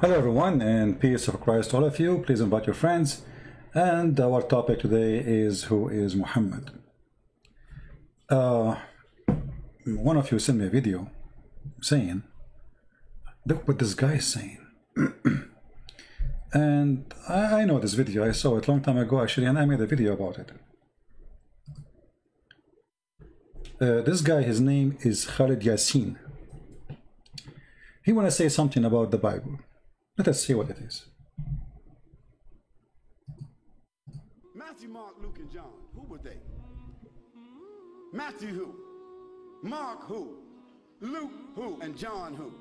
Hello everyone and peace of Christ all of you. Please invite your friends. And our topic today is who is Muhammad. Uh, one of you sent me a video saying, look what this guy is saying. and I, I know this video. I saw it a long time ago actually and I made a video about it. Uh, this guy, his name is Khalid Yassin. He want to say something about the Bible. Let us see what it is. Matthew, Mark, Luke, and John. Who were they? Matthew who? Mark who? Luke who? And John who?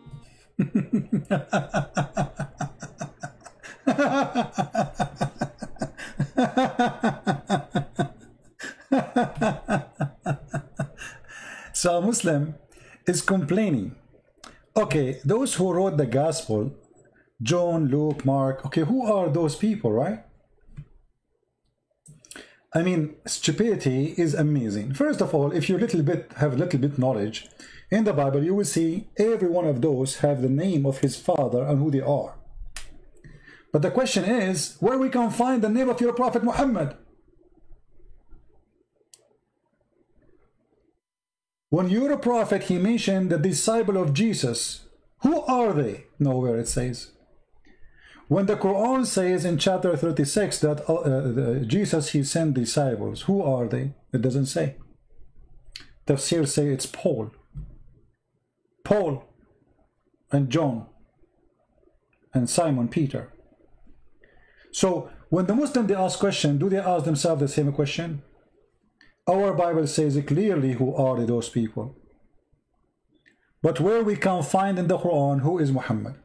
so a Muslim is complaining. Okay, those who wrote the gospel John, Luke, Mark. Okay, who are those people, right? I mean, stupidity is amazing. First of all, if you little bit have a little bit knowledge in the Bible, you will see every one of those have the name of his father and who they are. But the question is, where we can find the name of your prophet Muhammad? When you're a prophet, he mentioned the disciple of Jesus. Who are they? Nowhere it says. When the Quran says in chapter 36 that uh, uh, Jesus, he sent disciples, who are they? It doesn't say. Tafsir say it's Paul. Paul and John and Simon Peter. So when the Muslim they ask question, do they ask themselves the same question? Our Bible says clearly who are those people. But where we can find in the Quran who is Muhammad.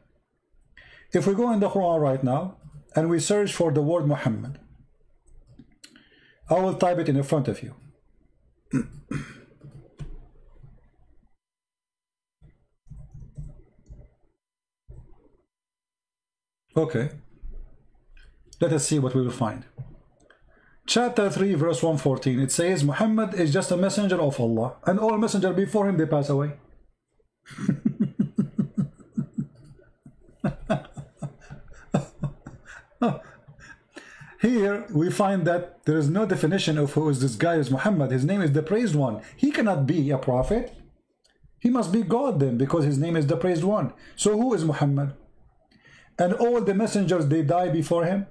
If we go in the Quran right now and we search for the word Muhammad, I will type it in front of you. okay. Let us see what we will find. Chapter 3, verse 114, it says, Muhammad is just a messenger of Allah, and all messenger before him, they pass away. Here we find that there is no definition of who is this guy is Muhammad. His name is the praised one. He cannot be a prophet. He must be God then because his name is the praised one. So who is Muhammad? And all the messengers, they die before him.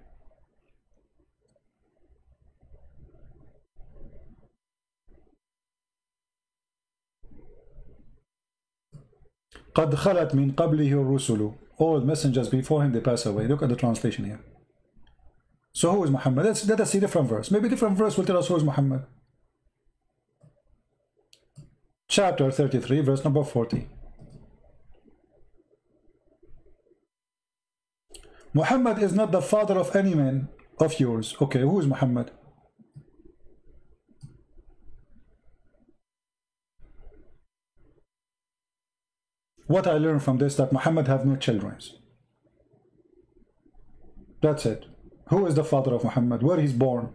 قد خلت من قبله الرسل all messengers before him they pass away look at the translation here so who is Muhammad? Let's, let us see different verse. Maybe different verse will tell us who is Muhammad. Chapter 33, verse number 40. Muhammad is not the father of any man of yours. Okay, who is Muhammad? What I learned from this that Muhammad have no children. That's it. Who is the father of Muhammad? Where he's born?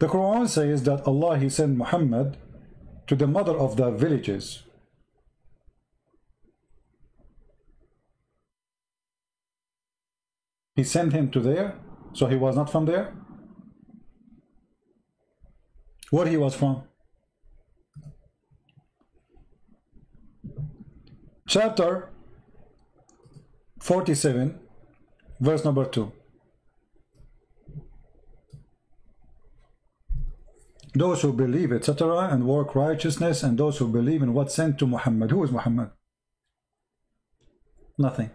The Quran says that Allah he sent Muhammad to the mother of the villages. He sent him to there, so he was not from there. Where he was from? Chapter 47 verse number 2 those who believe etc and work righteousness and those who believe in what sent to Muhammad. Who is Muhammad? Nothing.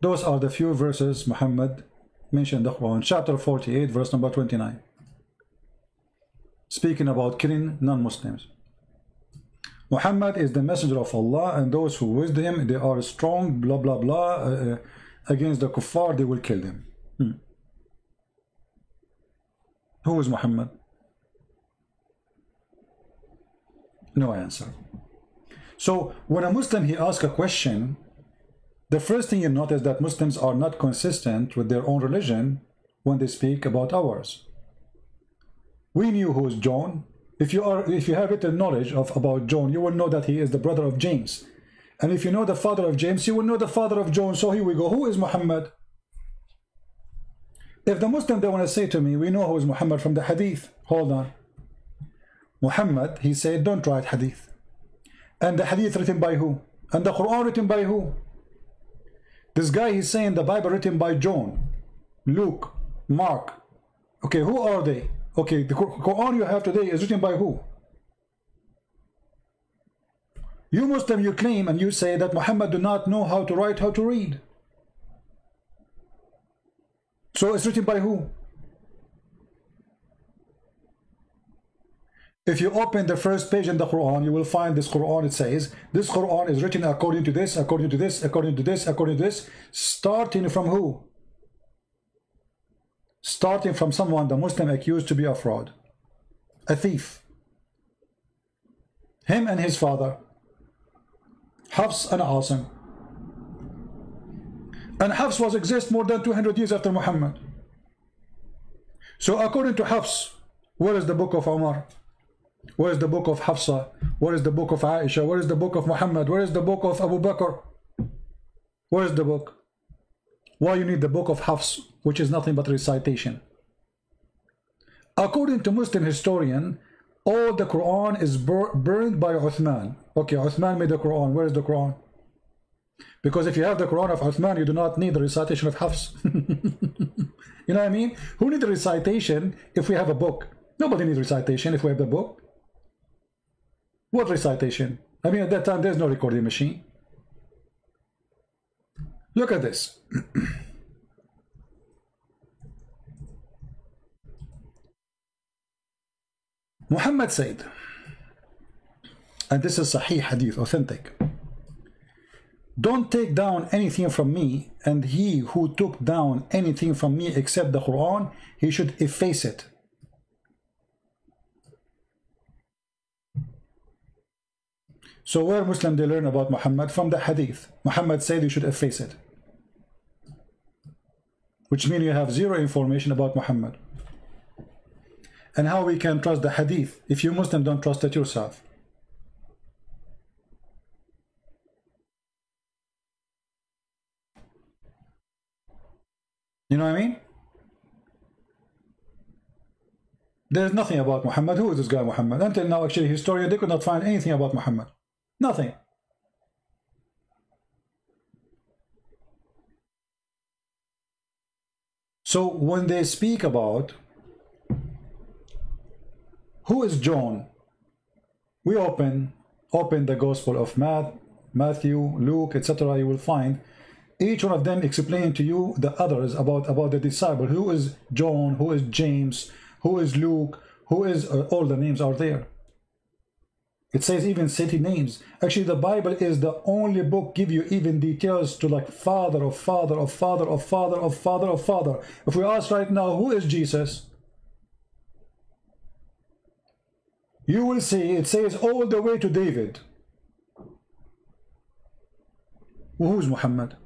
Those are the few verses Muhammad mentioned. The Quran chapter 48 verse number 29 speaking about killing non-Muslims Muhammad is the messenger of Allah and those who with him they are strong blah blah blah. Uh, uh, against the kuffar they will kill them. Hmm. who is Muhammad? No answer. So when a Muslim he asks a question the first thing you notice that Muslims are not consistent with their own religion when they speak about ours. We knew who is John If you are, if you have written knowledge of about John, you will know that he is the brother of James. And if you know the father of James, you will know the father of John. So here we go. Who is Muhammad? If the Muslim they want to say to me, we know who is Muhammad from the hadith. Hold on. Muhammad, he said, don't write hadith. And the hadith written by who? And the Quran written by who? This guy he's saying the Bible written by John, Luke, Mark. Okay, who are they? Okay, the Quran you have today is written by who? You Muslim, you claim and you say that Muhammad do not know how to write, how to read. So it's written by who? If you open the first page in the Quran, you will find this Quran. It says, this Quran is written according to this, according to this, according to this, according to this, starting from who? Starting from someone the Muslim accused to be a fraud, a thief. Him and his father, Hafs and Asim. And Hafs was exist more than 200 years after Muhammad. So according to Hafs, where is the book of Omar? Where is the book of Hafsa? Where is the book of Aisha? Where is the book of Muhammad? Where is the book of Abu Bakr? Where is the book? Why you need the book of Hafs, which is nothing but recitation? According to Muslim historian, all the Quran is bur burned by Uthman. Okay, Uthman made the Quran. Where is the Quran? Because if you have the Quran of Uthman, you do not need the recitation of Hafs. you know what I mean? Who needs recitation if we have a book? Nobody needs recitation if we have the book. What recitation? I mean, at that time, there's no recording machine. Look at this. Muhammad said, and this is Sahih Hadith, authentic. Don't take down anything from me, and he who took down anything from me except the Quran, he should efface it. So where Muslim they learn about Muhammad? From the hadith. Muhammad said you should efface it. Which means you have zero information about Muhammad. And how we can trust the hadith if you Muslim don't trust it yourself. You know what I mean? There's nothing about Muhammad. Who is this guy Muhammad? Until now, actually, historian, they could not find anything about Muhammad. Nothing. So when they speak about who is John, we open open the Gospel of Matt, Matthew, Luke, etc. You will find each one of them explaining to you the others about about the disciple. Who is John? Who is James? Who is Luke? Who is uh, all the names are there. It says even city names. Actually, the Bible is the only book give you even details to like father of father of father of father of father of father. If we ask right now, who is Jesus? You will see it says all the way to David. Who is Muhammad?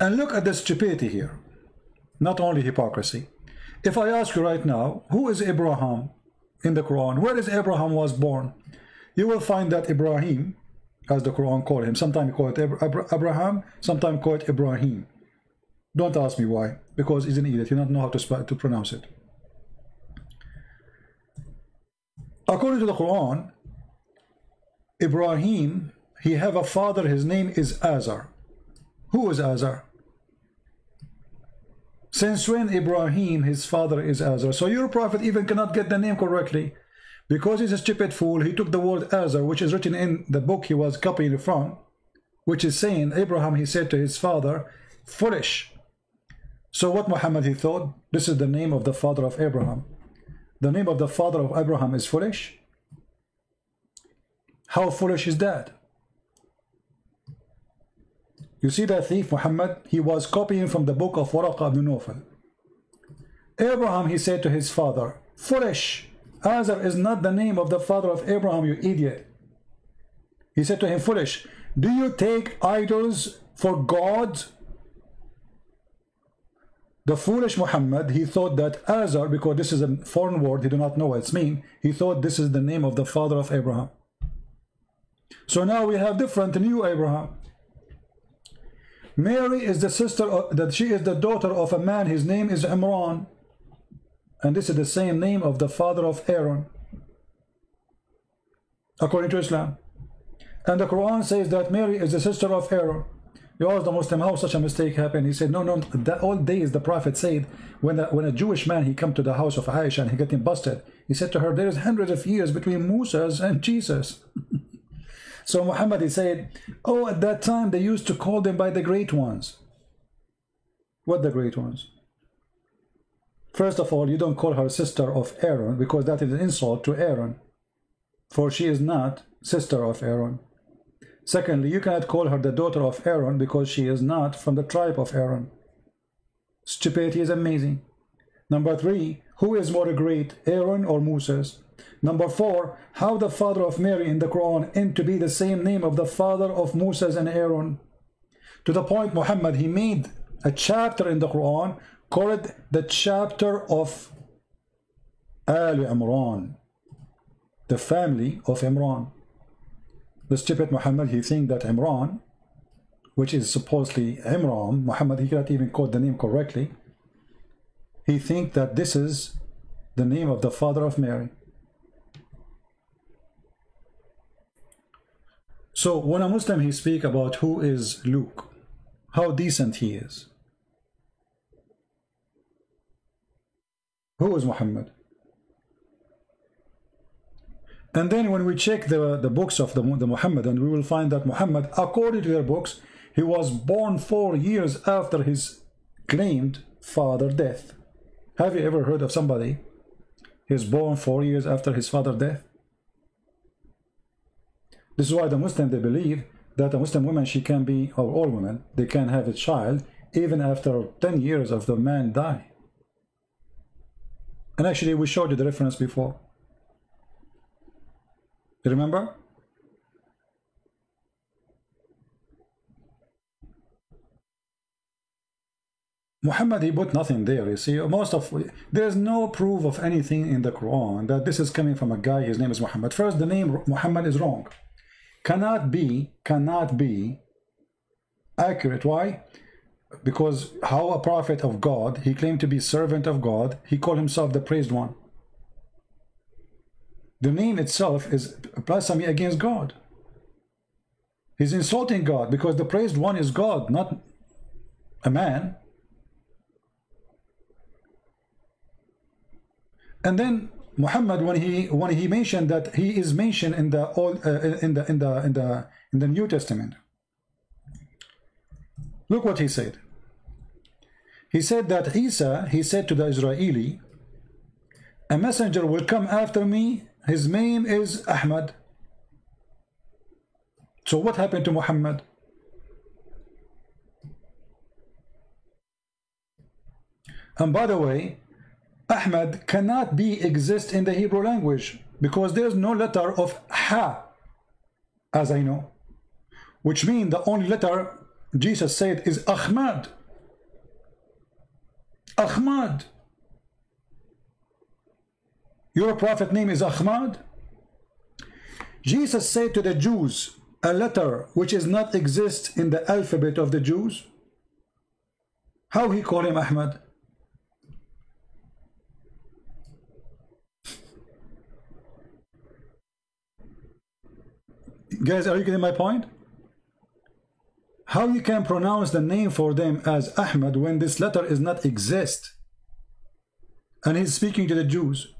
And look at the stupidity here. Not only hypocrisy. If I ask you right now, who is Abraham? in the Quran. Where is Abraham was born? You will find that Ibrahim, as the Quran called him, sometimes call it Abraham, sometimes call it Ibrahim. Don't ask me why, because he's an idiot. You don't know how to, to pronounce it. According to the Quran, Ibrahim, he have a father, his name is Azar. Who is Azar? Since when Ibrahim, his father is Azar? So your prophet even cannot get the name correctly. Because he's a stupid fool, he took the word Azar, which is written in the book he was copying from, which is saying, Abraham, he said to his father, foolish. So what Muhammad, he thought, this is the name of the father of Abraham. The name of the father of Abraham is foolish? How foolish is that? You see that thief Muhammad, he was copying from the book of Waraqa ibn Nawfal. Abraham, he said to his father, foolish, Azar is not the name of the father of Abraham, you idiot. He said to him, foolish, do you take idols for gods? The foolish Muhammad, he thought that Azar, because this is a foreign word, he do not know what it's mean, he thought this is the name of the father of Abraham. So now we have different new Abraham. Mary is the sister, of, that she is the daughter of a man, his name is Imran. And this is the same name of the father of Aaron. According to Islam. And the Quran says that Mary is the sister of Aaron. You asked the Muslim how such a mistake happened. He said, no, no, that all days the Prophet said, when, the, when a Jewish man, he come to the house of Aisha and he getting busted, he said to her, there is hundreds of years between Moses and Jesus. so Muhammad, he said, oh, at that time they used to call them by the great ones. What the great ones? First of all, you don't call her sister of Aaron because that is an insult to Aaron. For she is not sister of Aaron. Secondly, you cannot call her the daughter of Aaron because she is not from the tribe of Aaron. Stupidity is amazing. Number three, who is more great, Aaron or Moses? Number four, how the father of Mary in the Quran and to be the same name of the father of Moses and Aaron. To the point Muhammad, he made a chapter in the Quran called the chapter of Al Imran, the family of Imran. The stupid Muhammad, he think that Imran, which is supposedly Imran, Muhammad, he cannot even quote the name correctly. He think that this is the name of the father of Mary. So when a Muslim, he speak about who is Luke, how decent he is. Who is Muhammad? And then when we check the, the books of the, the Muhammadan, we will find that Muhammad, according to their books, he was born four years after his claimed father death. Have you ever heard of somebody he's born four years after his father death? This is why the Muslim, they believe that a Muslim woman, she can be, or all women, they can have a child even after 10 years of the man die. And actually, we showed you the reference before. Remember? Muhammad, he put nothing there. You see, most of there's no proof of anything in the Quran that this is coming from a guy. His name is Muhammad. First, the name Muhammad is wrong. Cannot be, cannot be accurate. Why? Because how a prophet of God, he claimed to be servant of God. He called himself the praised one. The name itself is blasphemy against God. He's insulting God because the praised one is God, not a man. And then Muhammad, when he when he mentioned that he is mentioned in the old uh, in the in the in the in the New Testament. Look what he said. He said that Isa, he said to the Israeli, a messenger will come after me his name is Ahmad. So what happened to Muhammad? And by the way, Ahmad cannot be exist in the Hebrew language because there's no letter of Ha, as I know. Which means the only letter Jesus said is Ahmad. Ahmad. Your prophet name is Ahmad? Jesus said to the Jews, a letter which is not exist in the alphabet of the Jews. How he call him Ahmad? Guys, are you getting my point? How you can pronounce the name for them as Ahmad when this letter is not exist? And he's speaking to the Jews.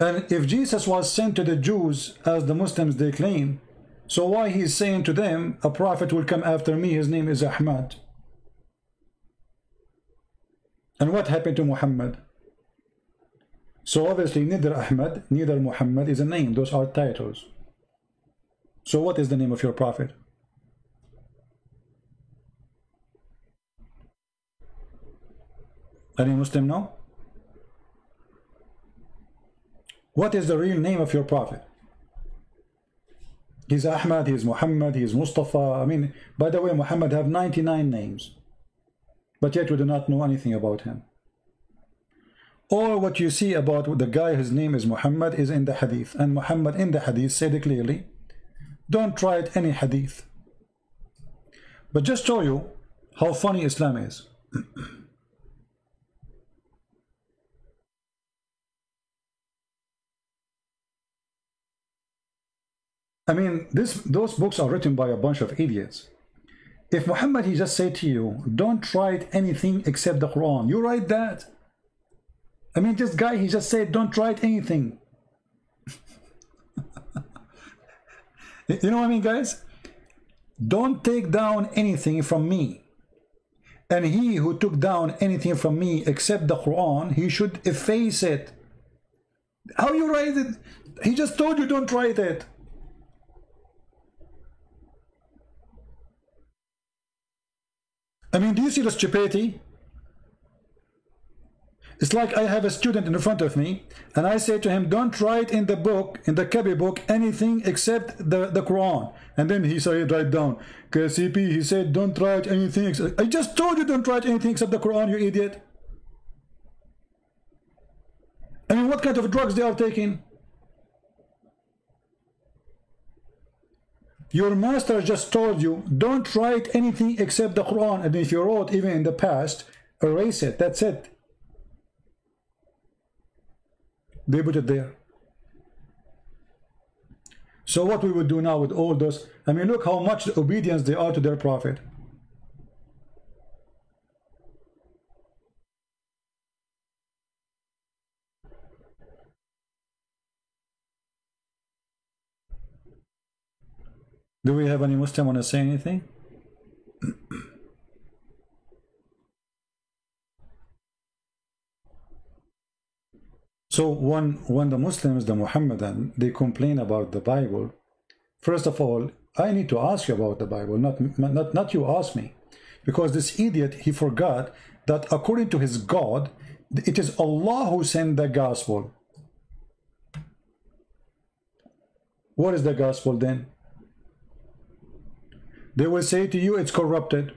And if Jesus was sent to the Jews as the Muslims they claim, so why he's saying to them, a prophet will come after me, his name is Ahmad. And what happened to Muhammad? So obviously neither Ahmad, neither Muhammad is a name, those are titles. So what is the name of your prophet? Any Muslim know? What is the real name of your prophet? He's Ahmad, he's Muhammad, he's Mustafa. I mean, by the way, Muhammad have 99 names. But yet we do not know anything about him. All what you see about the guy whose name is Muhammad is in the hadith. And Muhammad in the hadith said clearly, don't try it any hadith. But just show you how funny Islam is. I mean, this those books are written by a bunch of idiots. If Muhammad he just said to you, don't write anything except the Quran, you write that. I mean, this guy he just said, don't write anything. you know what I mean, guys? Don't take down anything from me. And he who took down anything from me except the Quran, he should efface it. How you write it? He just told you don't write it. I mean, do you see the stupidity? It's like I have a student in front of me and I say to him, don't write in the book, in the Kabi book, anything except the, the Quran. And then he said, write down, KCP, he said, don't write anything. Except, I just told you don't write anything except the Quran, you idiot. I mean, what kind of drugs they are taking? Your master just told you, don't write anything except the Quran. And if you wrote even in the past, erase it. That's it. They put it there. So what we would do now with all those, I mean, look how much obedience they are to their prophet. Do we have any Muslim want to say anything? so when when the Muslims, the Muhammadan, they complain about the Bible, first of all, I need to ask you about the Bible, not not not you ask me, because this idiot he forgot that according to his God, it is Allah who sent the gospel. What is the gospel then? They will say to you it's corrupted.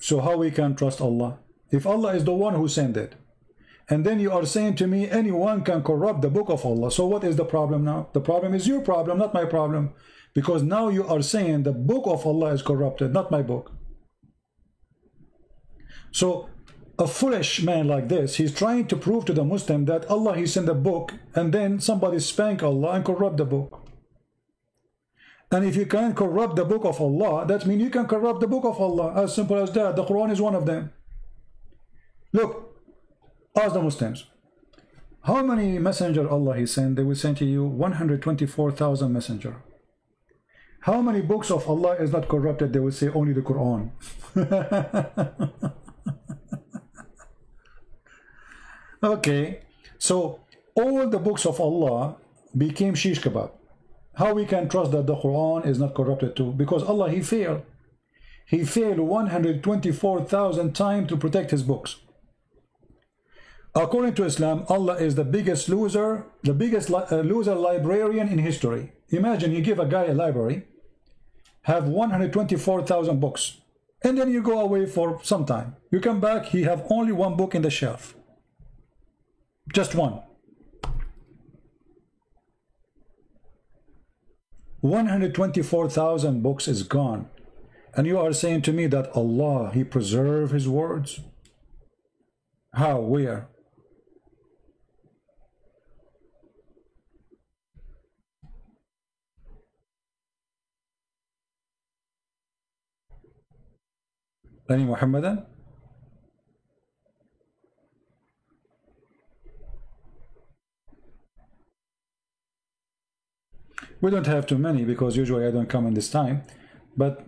So how we can trust Allah? If Allah is the one who sent it. And then you are saying to me, anyone can corrupt the book of Allah. So what is the problem now? The problem is your problem, not my problem. Because now you are saying the book of Allah is corrupted, not my book. So a foolish man like this, he's trying to prove to the Muslim that Allah, he sent a book, and then somebody spank Allah and corrupt the book. And if you can corrupt the book of Allah, that means you can corrupt the book of Allah. As simple as that. The Quran is one of them. Look, ask the Muslims. How many messenger Allah He sent? They will send to you 124,000 messenger. How many books of Allah is not corrupted? They will say only the Quran. okay, so all the books of Allah became shish kebab. How we can trust that the Quran is not corrupted too? Because Allah, He failed. He failed 124,000 times to protect His books. According to Islam, Allah is the biggest loser, the biggest li uh, loser librarian in history. Imagine you give a guy a library, have 124,000 books, and then you go away for some time. You come back, he have only one book in the shelf. Just one. 124,000 books is gone. And you are saying to me that Allah, He preserve His words? How? Where? Any Muhammadan? We don't have too many because usually I don't come in this time. But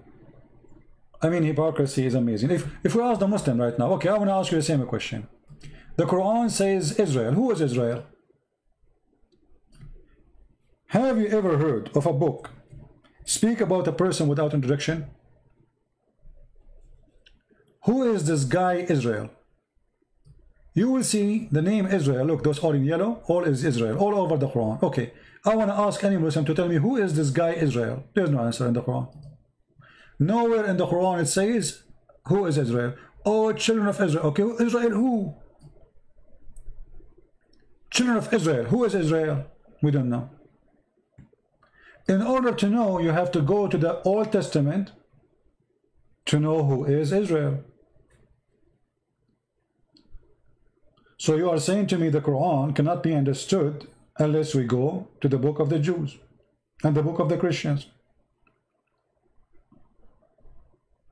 I mean, hypocrisy is amazing. If if we ask the Muslim right now, okay, I want to ask you the same question. The Quran says Israel. Who is Israel? Have you ever heard of a book speak about a person without introduction? Who is this guy Israel? You will see the name Israel. Look, those all in yellow, all is Israel, all over the Quran. Okay, I want to ask any Muslim to tell me who is this guy Israel. There's no answer in the Quran. Nowhere in the Quran it says who is Israel. Oh, children of Israel. Okay, Israel who? Children of Israel. Who is Israel? We don't know. In order to know, you have to go to the Old Testament to know who is Israel. So you are saying to me the Quran cannot be understood unless we go to the book of the Jews and the book of the Christians.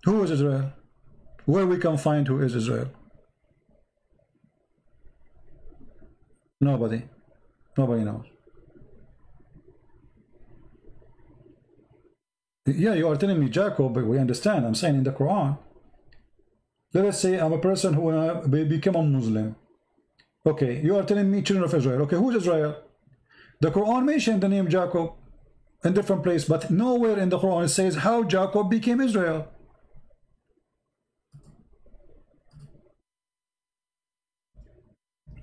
Who is Israel? Where we can find who is Israel? Nobody. Nobody knows. Yeah, you are telling me Jacob, but we understand. I'm saying in the Quran. Let us say I'm a person who uh, become a Muslim. Okay, you are telling me children of Israel. Okay, who's Israel? The Quran mentioned the name Jacob in different place, but nowhere in the Quran it says how Jacob became Israel.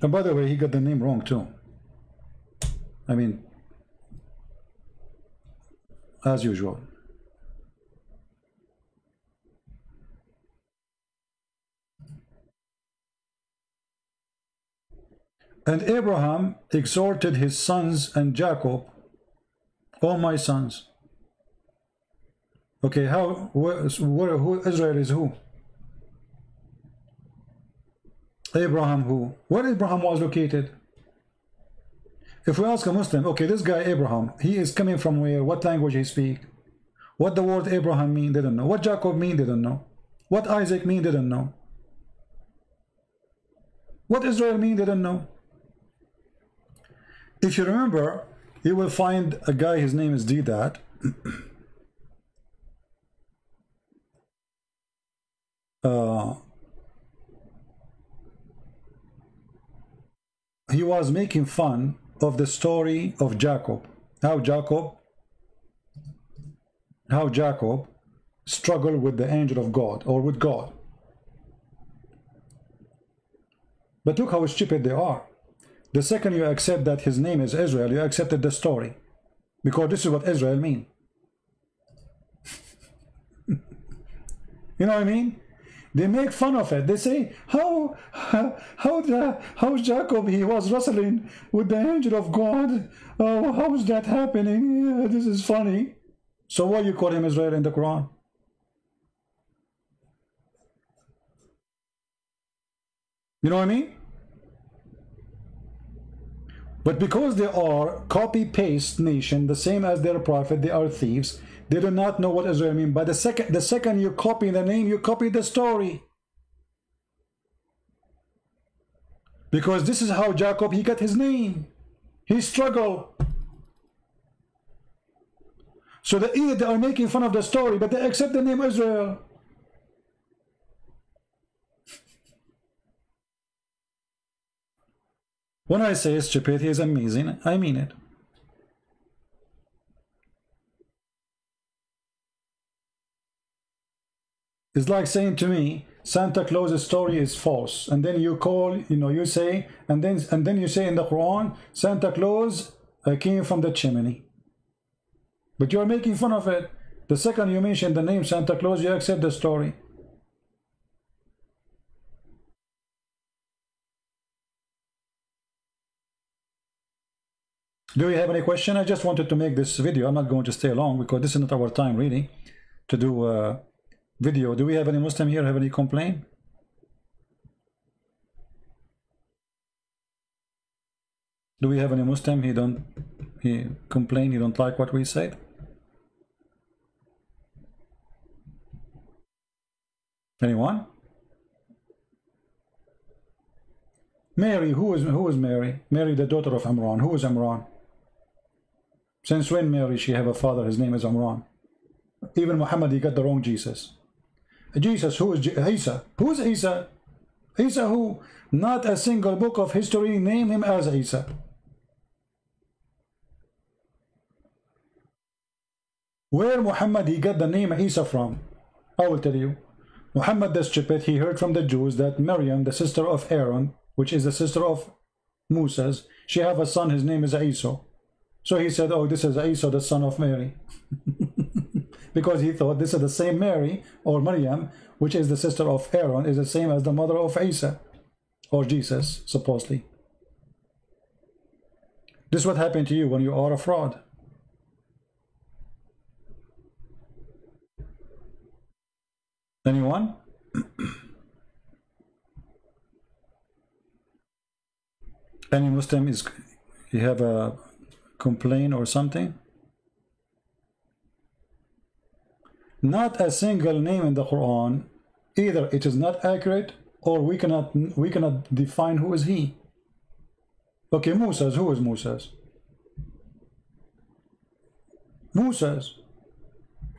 And by the way, he got the name wrong too. I mean, as usual. And Abraham exhorted his sons and Jacob, O my sons. Okay, how, where, where, who, Israel is who? Abraham who? Where Abraham was located? If we ask a Muslim, okay, this guy Abraham, he is coming from where? What language he speak? What the word Abraham mean? They don't know. What Jacob mean? They don't know. What Isaac mean? They don't know. What Israel mean? They don't know. If you remember, you will find a guy, his name is Deedat. uh, he was making fun of the story of Jacob. How Jacob, how Jacob struggled with the angel of God or with God. But look how stupid they are. The second you accept that his name is Israel, you accepted the story. Because this is what Israel mean. you know what I mean? They make fun of it. They say, how, how, how, the, how Jacob, he was wrestling with the angel of God. Oh, how is that happening? Yeah, this is funny. So why you call him Israel in the Quran? You know what I mean? But because they are copy-paste nation, the same as their prophet, they are thieves. They do not know what Israel means. But the second, the second you copy the name, you copy the story. Because this is how Jacob, he got his name. He struggled. So the either they are making fun of the story, but they accept the name Israel. When I say stupidity is amazing, I mean it. It's like saying to me, Santa Claus's story is false. And then you call, you know, you say, and then and then you say in the Quran, Santa Claus uh, came from the chimney. But you are making fun of it. The second you mention the name Santa Claus, you accept the story. Do you have any question? I just wanted to make this video. I'm not going to stay long because this is not our time really to do a video. Do we have any Muslim here have any complaint? Do we have any Muslim? He don't he complain, he don't like what we said? Anyone? Mary, who is who is Mary? Mary, the daughter of Imran. Who is Imran? Since when Mary, she have a father, his name is Imran. Even Muhammad, he got the wrong Jesus. Jesus, who is Je Isa? Who is Isa? Isa who? Not a single book of history name him as Isa. Where Muhammad he got the name Isa from? I will tell you. Muhammad the stupid, he heard from the Jews that Maryam, the sister of Aaron, which is the sister of Moses, she have a son, his name is Isa. So he said, oh, this is Isa, the son of Mary. because he thought this is the same Mary, or Maryam, which is the sister of Aaron, is the same as the mother of Isa, or Jesus, supposedly. This is what happened to you when you are a fraud. Anyone? Any Muslim is you have a complaint or something? Not a single name in the Quran. Either it is not accurate or we cannot we cannot define who is he. Okay, Moses, who is Moses? Moses.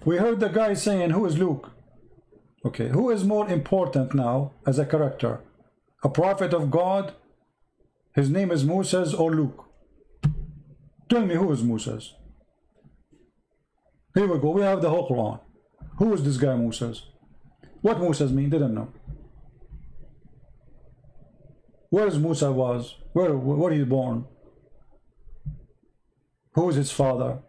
We heard the guy saying, who is Luke? Okay, who is more important now as a character? A prophet of God? His name is Moses or Luke? Tell me who is Moses? Here we go, we have the whole Quran. Who is this guy Moses? What Moses mean? Didn't know. Where is Musa was? Where, where he born? Who is his father?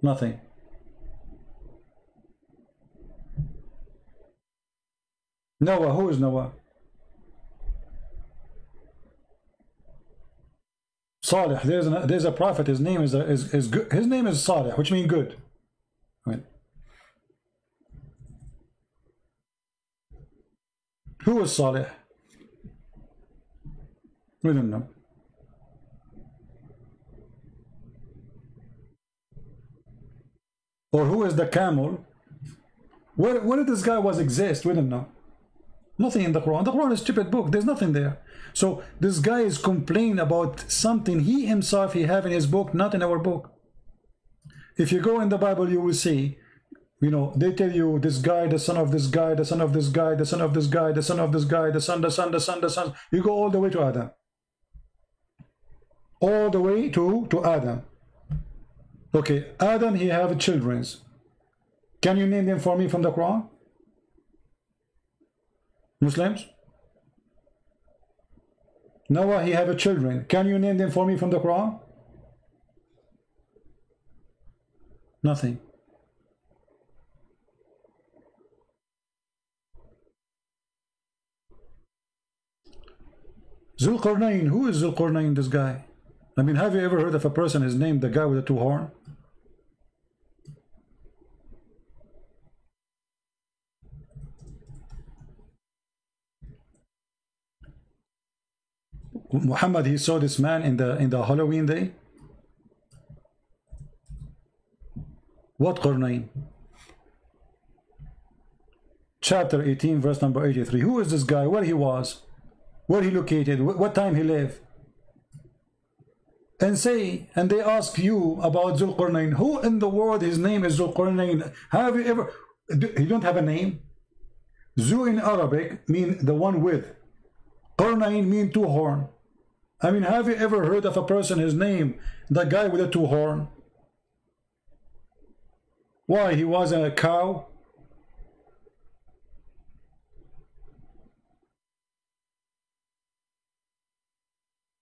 Nothing. Noah, who is Noah? Salih, there's, an, there's a prophet, his name is, a, is, is good. his name is Salih, which means good. Right. Who is Salih? We don't know. Or who is the camel? Where, where did this guy was exist? We don't know. Nothing in the Quran. The Quran is a stupid book. There's nothing there. So this guy is complaining about something he himself he have in his book, not in our book. If you go in the Bible, you will see, you know, they tell you this guy, the son of this guy, the son of this guy, the son of this guy, the son of this guy, the son, the son, the son, the son. You go all the way to Adam. All the way to, to Adam. Okay, Adam, he have children. Can you name them for me from the Quran? Muslims? Noah, he have a children. Can you name them for me from the Quran? Nothing. Zulqarnain, who is Zulqarnain, this guy? I mean, have you ever heard of a person is named the guy with the two horn? Muhammad he saw this man in the in the Halloween day. What Qarnayn chapter 18 verse number 83 who is this guy? Where he was? Where he located? What time he lived? And say and they ask you about Zulqarnain who in the world his name is Zulqarnain have you ever he don't have a name? Zu in Arabic mean the one with. Qarnain mean two horn I mean, have you ever heard of a person, his name, the guy with the two horn? Why, he wasn't a cow?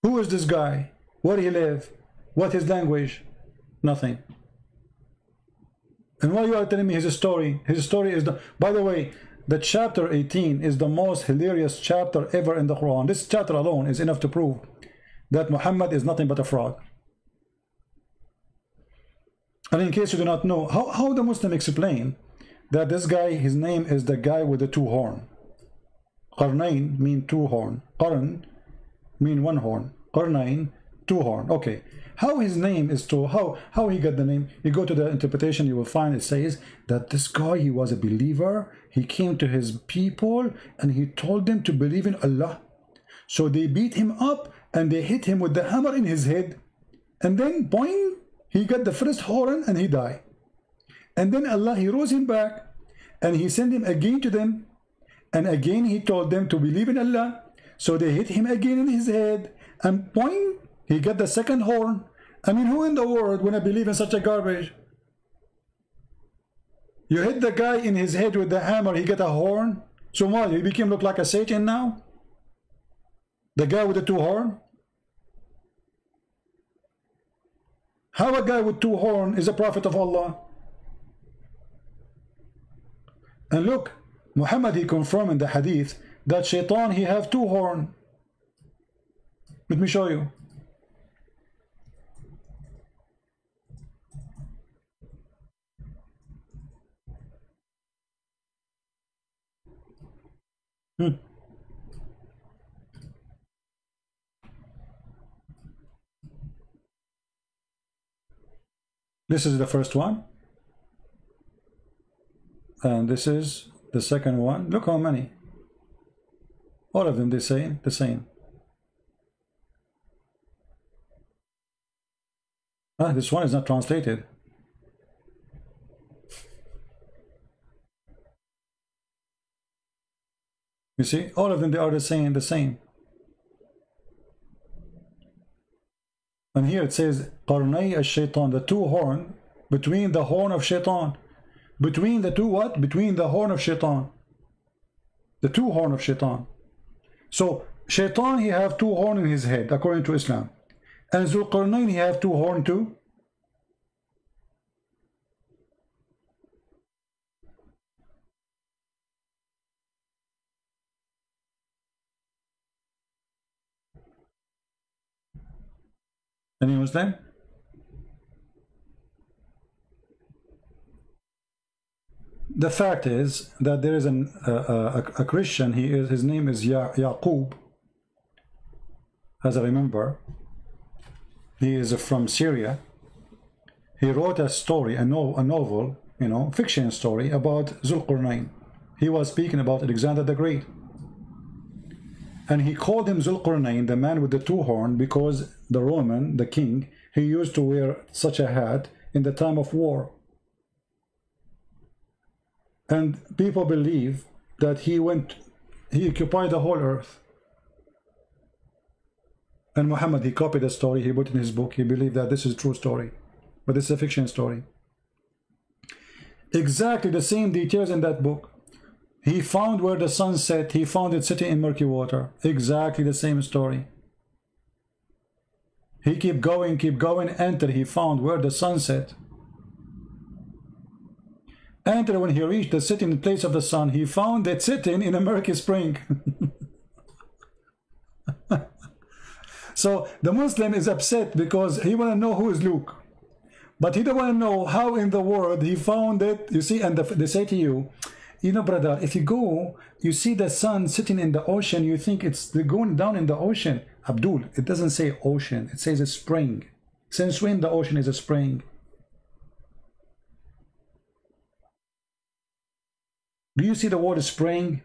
Who is this guy? Where he live? What his language? Nothing. And why you are telling me his story? His story is the... By the way, the chapter 18 is the most hilarious chapter ever in the Quran. This chapter alone is enough to prove that Muhammad is nothing but a fraud. And in case you do not know, how, how the Muslim explain that this guy, his name is the guy with the two horn. Qarnain mean two horn. Qarn mean one horn. Qarnain, two horn. Okay. How his name is two, how, how he got the name? You go to the interpretation, you will find it says that this guy, he was a believer. He came to his people and he told them to believe in Allah. So they beat him up and they hit him with the hammer in his head. And then, boing, he got the first horn and he died. And then Allah, he rose him back and he sent him again to them. And again, he told them to believe in Allah. So they hit him again in his head. And boing, he got the second horn. I mean, who in the world wanna believe in such a garbage? You hit the guy in his head with the hammer, he get a horn. So why? He became look like a Satan now? The guy with the two horn? How a guy with two horn is a prophet of Allah? And look, Muhammad he confirmed in the hadith that shaitan he have two horn. Let me show you. Hmm. This is the first one. And this is the second one. Look how many. All of them the same, the same. Ah, this one is not translated. You see, all of them they are the same, the same. And here it says Qarnay al-Shaytan, the two horn, between the horn of Shaitan. Between the two what? Between the horn of Shaitan. The two horn of Shaitan. So Shaitan he have two horn in his head according to Islam. And Zulqarnain he have two horn too. Any Muslim? The fact is that there is an, uh, a, a, Christian, he is, his name is ya Yaqub, as I remember. He is from Syria. He wrote a story, a, no, a novel, you know, fiction story about Zulqarnain. He was speaking about Alexander the Great. And he called him Zulqarnain, the man with the two horn, because the Roman, the king, he used to wear such a hat in the time of war. And people believe that he went, he occupied the whole earth. And Muhammad, he copied the story, he put in his book, he believed that this is a true story. But this is a fiction story. Exactly the same details in that book. He found where the sun set, he found it sitting in murky water. Exactly the same story. He keep going, keep going, enter, he found where the sun set. Enter when he reached the sitting place of the sun, he found it sitting in a murky spring. so the Muslim is upset because he want to know who is Luke. But he don't want to know how in the world he found it. You see, and the, they say to you, you know, brother, if you go, you see the sun sitting in the ocean, you think it's going down in the ocean. Abdul, it doesn't say ocean, it says a spring. Since when the ocean is a spring? Do you see the word spring?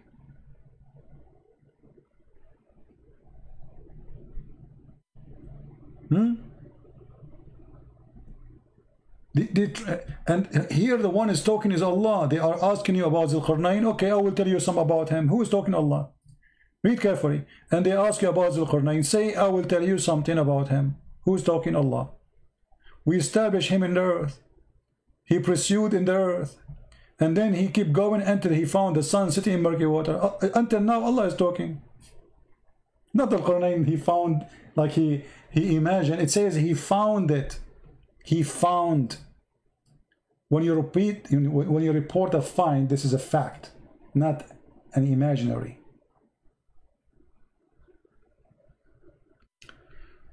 Hmm? And here the one is talking is Allah. They are asking you about Zulqarnain. Okay, I will tell you some about him. Who is talking Allah? Read carefully. And they ask you about Zulqarnain. Say, I will tell you something about him. Who is talking Allah? We establish him in the earth. He pursued in the earth. And then he kept going until he found the sun sitting in murky water. Uh, until now, Allah is talking. Not the Qur'an he found, like he, he imagined. It says he found it he found when you repeat when you report a find this is a fact not an imaginary.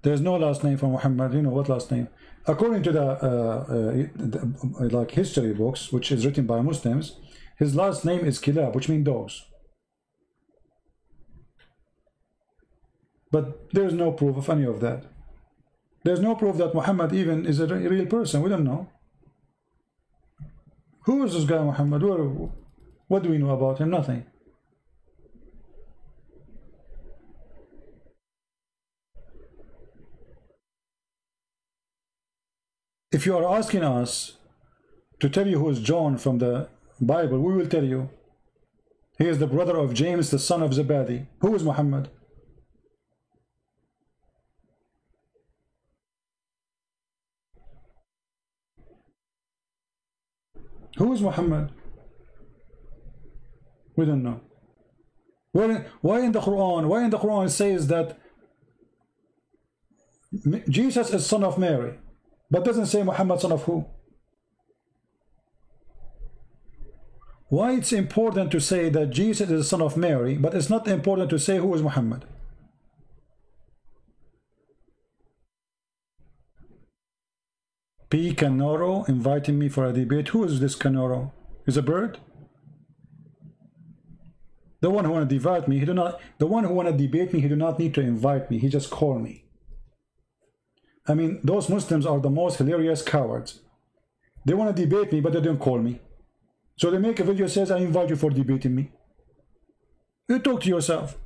There's no last name for Muhammad. You know what last name? According to the, uh, uh, the like history books which is written by Muslims his last name is Kilab which means dogs but there's no proof of any of that. There's no proof that Muhammad even is a real person. We don't know. Who is this guy Muhammad? What do we know about him? Nothing. If you are asking us to tell you who is John from the Bible, we will tell you. He is the brother of James, the son of Zebedee. Who is Muhammad? Who is Muhammad? We don't know. Where, why in the Quran? Why in the Quran it says that Jesus is son of Mary, but doesn't say Muhammad son of who? Why it's important to say that Jesus is son of Mary, but it's not important to say who is Muhammad? P. Canoro inviting me for a debate. Who is this Canoro? Is a bird? The one who to debate me, he do not. The one who want to debate me, he do not need to invite me. He just call me. I mean, those Muslims are the most hilarious cowards. They want to debate me, but they don't call me. So they make a video says, I invite you for debating me. You talk to yourself.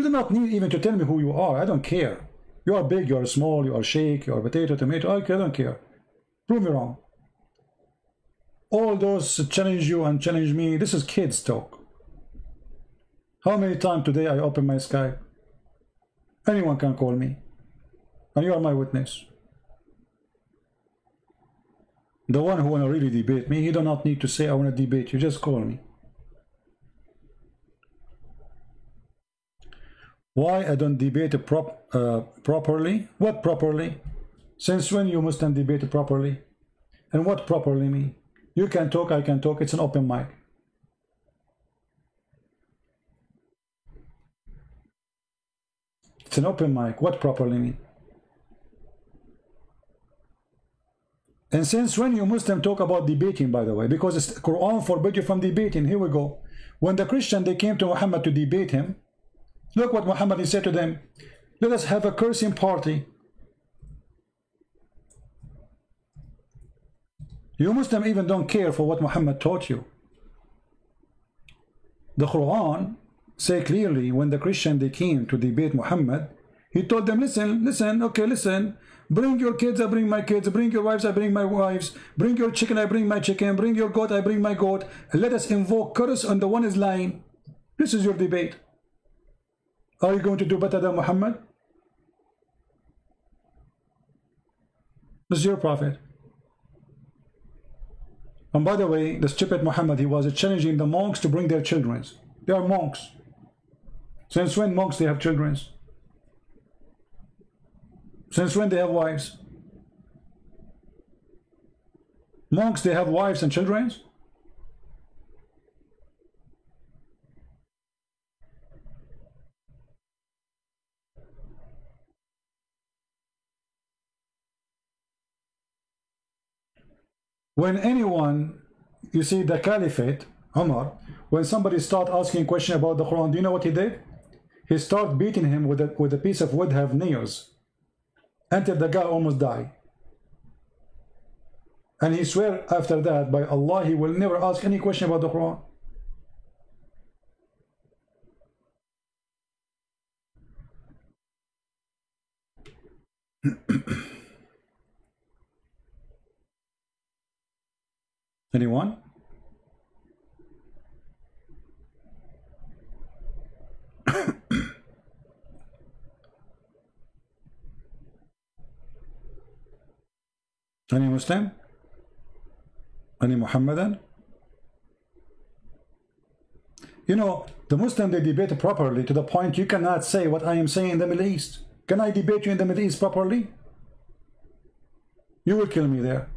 You do not need even to tell me who you are. I don't care. You are big, you are small, you are shake, you are potato, tomato. I don't care. Prove me wrong. All those challenge you and challenge me, this is kids talk. How many times today I open my Skype? Anyone can call me. And you are my witness. The one who want to really debate me, he do not need to say, I want to debate you. Just call me. Why I don't debate prop, uh, properly? What properly? Since when you Muslim debate properly? And what properly mean? You can talk, I can talk. It's an open mic. It's an open mic. What properly mean? And since when you Muslim talk about debating, by the way, because Quran forbid you from debating. Here we go. When the Christian, they came to Muhammad to debate him, look what Muhammad said to them. Let us have a cursing party. You Muslim even don't care for what Muhammad taught you. The Quran say clearly when the Christian they came to debate Muhammad, he told them, listen, listen, okay, listen, Bring your kids, I bring my kids. Bring your wives, I bring my wives. Bring your chicken, I bring my chicken. Bring your goat, I bring my goat. Let us invoke curse on the one is lying. This is your debate. Are you going to do better than Muhammad? This is your prophet. And by the way, the stupid Muhammad, he was challenging the monks to bring their children. They are monks. Since when monks they have children? Since when they have wives? Monks, they have wives and children? When anyone, you see the caliphate, Umar, when somebody start asking question about the Quran, do you know what he did? He start beating him with a, with a piece of wood have nails until the guy almost died. And he swear after that by Allah he will never ask any question about the Quran. Anyone? Any Muslim? Any Muhammadan? You know, the Muslim, they debate properly to the point you cannot say what I am saying in the Middle East. Can I debate you in the Middle East properly? You will kill me there.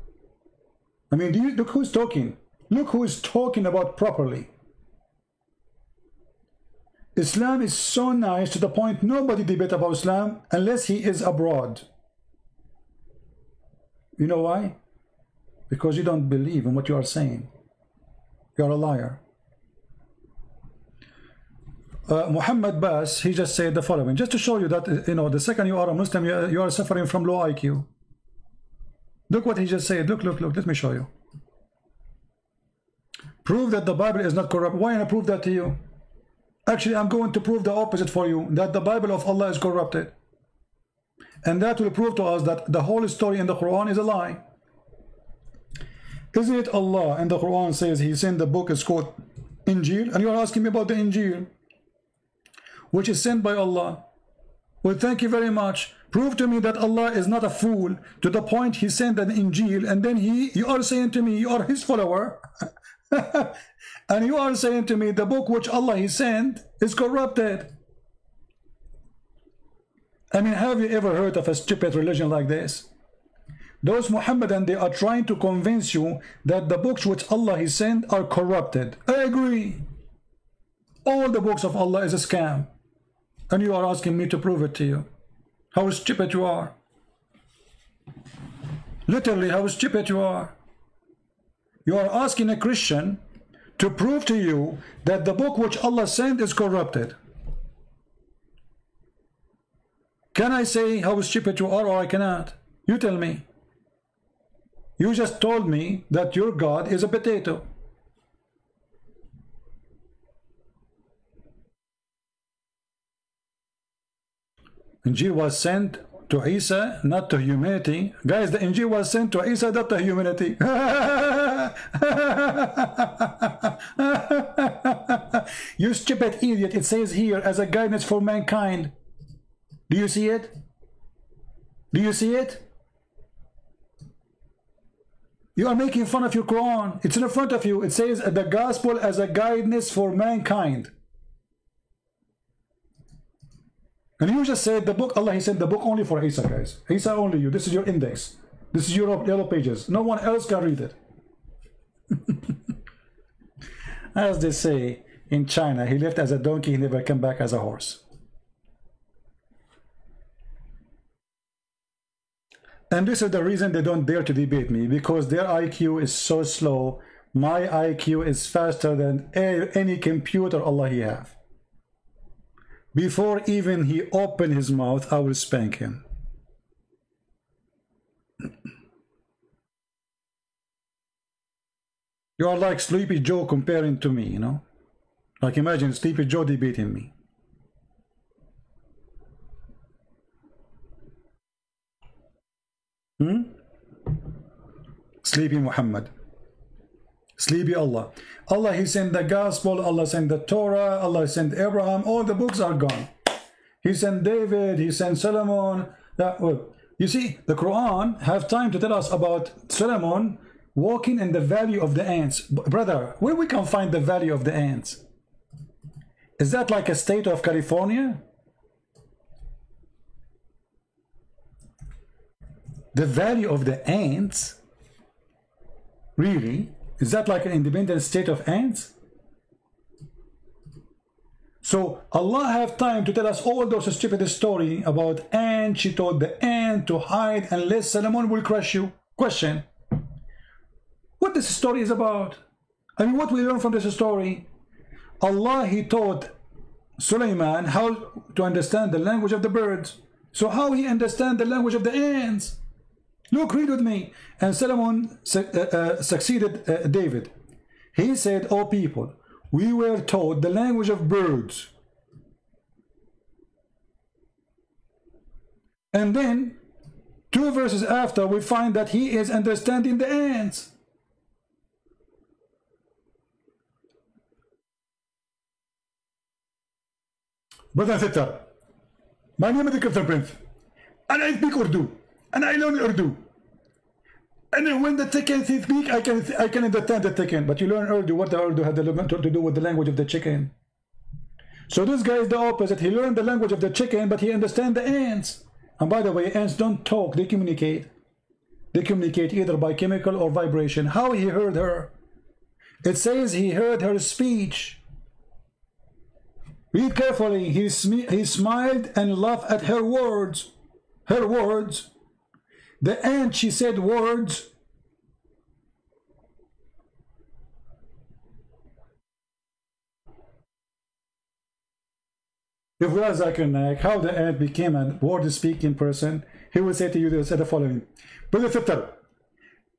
I mean, you look who's talking? Look who is talking about properly. Islam is so nice to the point nobody debate about Islam unless he is abroad. You know why? Because you don't believe in what you are saying. You're a liar. Uh, Muhammad Bas, he just said the following, just to show you that, you know, the second you are a Muslim, you are, you are suffering from low IQ. Look what he just said. Look, look, look. Let me show you. Prove that the Bible is not corrupt. Why not prove that to you? Actually, I'm going to prove the opposite for you, that the Bible of Allah is corrupted. And that will prove to us that the whole story in the Quran is a lie. Isn't it Allah and the Quran says he sent the book is called Injil and you are asking me about the Injil which is sent by Allah. Well, thank you very much. Prove to me that Allah is not a fool to the point he sent an Injil and then he, you are saying to me, you are his follower. and you are saying to me the book which Allah he sent is corrupted. I mean, have you ever heard of a stupid religion like this? Those Muhammadan, they are trying to convince you that the books which Allah he sent are corrupted. I agree. All the books of Allah is a scam. And you are asking me to prove it to you. How stupid you are. Literally, how stupid you are. You are asking a Christian to prove to you that the book which Allah sent is corrupted. Can I say how stupid you are or I cannot? You tell me. You just told me that your God is a potato. Injil was sent to Isa, not to humanity. Guys, the Injil was sent to Isa, not to humanity. you stupid idiot. It says here as a guidance for mankind. Do you see it? Do you see it? You are making fun of your Quran. It's in front of you. It says the gospel as a guidance for mankind. And you just said the book, Allah, He sent the book only for Isa, guys. Isa only you. This is your index. This is your yellow pages. No one else can read it. as they say in China, he left as a donkey, he never came back as a horse. And this is the reason they don't dare to debate me, because their IQ is so slow. My IQ is faster than any computer Allah He have. Before even he open his mouth, I will spank him. You are like Sleepy Joe comparing to me, you know? Like imagine Sleepy Joe debating me. Hmm? Sleepy Muhammad. Sleepy Allah. Allah, He sent the gospel, Allah sent the Torah, Allah sent Abraham, all the books are gone. He sent David, He sent Solomon. That, well, you see, the Quran have time to tell us about Solomon walking in the valley of the ants. Brother, where we can find the value of the ants? Is that like a state of California? The value of the ants? Really? Is that like an independent state of ants? So Allah have time to tell us all those stupid story about ant. She told the ant to hide unless Solomon will crush you. Question. What this story is about? I mean, what we learn from this story? Allah, He taught Suleiman how to understand the language of the birds. So how he understand the language of the ants? Look, read with me. And Solomon uh, uh, succeeded uh, David. He said, O people, we were taught the language of birds. And then, two verses after, we find that he is understanding the ants. Brother and sister, my name is the Captain Prince, and I speak Urdu, and I learn Urdu. And when the chicken speak, I can I can understand the chicken. But you learn Urdu. What the Urdu had to do with the language of the chicken? So this guy is the opposite. He learned the language of the chicken, but he understands the ants. And by the way, ants don't talk. They communicate. They communicate either by chemical or vibration. How he heard her? It says he heard her speech. Read carefully. He, sm he smiled and laughed at her words. Her words. The ant, she said words. If we are Zakir Naik, how the ant became a word-speaking person, he will say to you this, is the following. Brother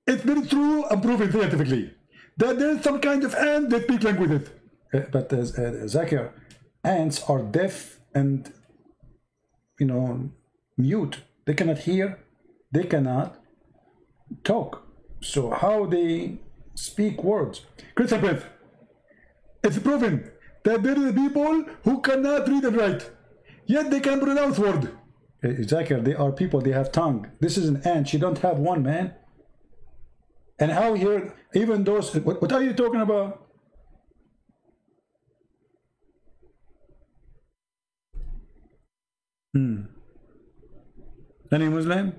it's been true and proven scientifically that there is some kind of ant that speak language. Uh, but uh, uh, Zakir, ants are deaf and, you know, mute. They cannot hear they cannot talk. So how they speak words? Prince, it's proven that there are people who cannot read and write, yet they can pronounce word. Exactly. They are people, they have tongue. This is an ant. She don't have one, man. And how here, even those, what, what are you talking about? Hmm. Any Muslim?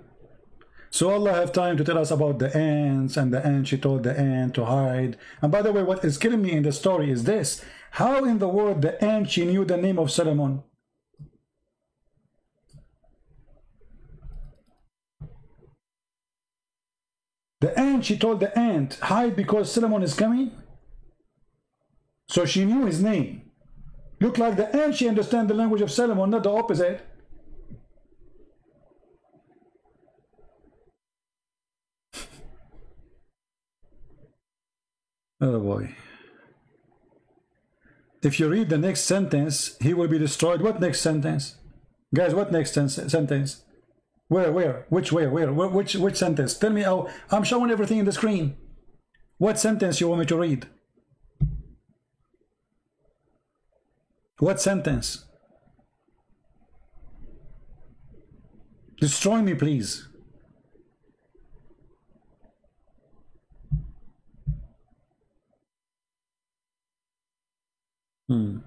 So Allah have time to tell us about the ants and the ant, she told the ant to hide. And by the way, what is killing me in the story is this. How in the world the ant, she knew the name of Solomon? The ant, she told the ant, hide because Solomon is coming. So she knew his name. Look like the ant, she understand the language of Solomon, not the opposite. Oh boy. If you read the next sentence, he will be destroyed. What next sentence? Guys, what next sentence? Where, where? Which where? Where? Which which sentence? Tell me how I'm showing everything in the screen. What sentence you want me to read? What sentence? Destroy me, please. Hmm.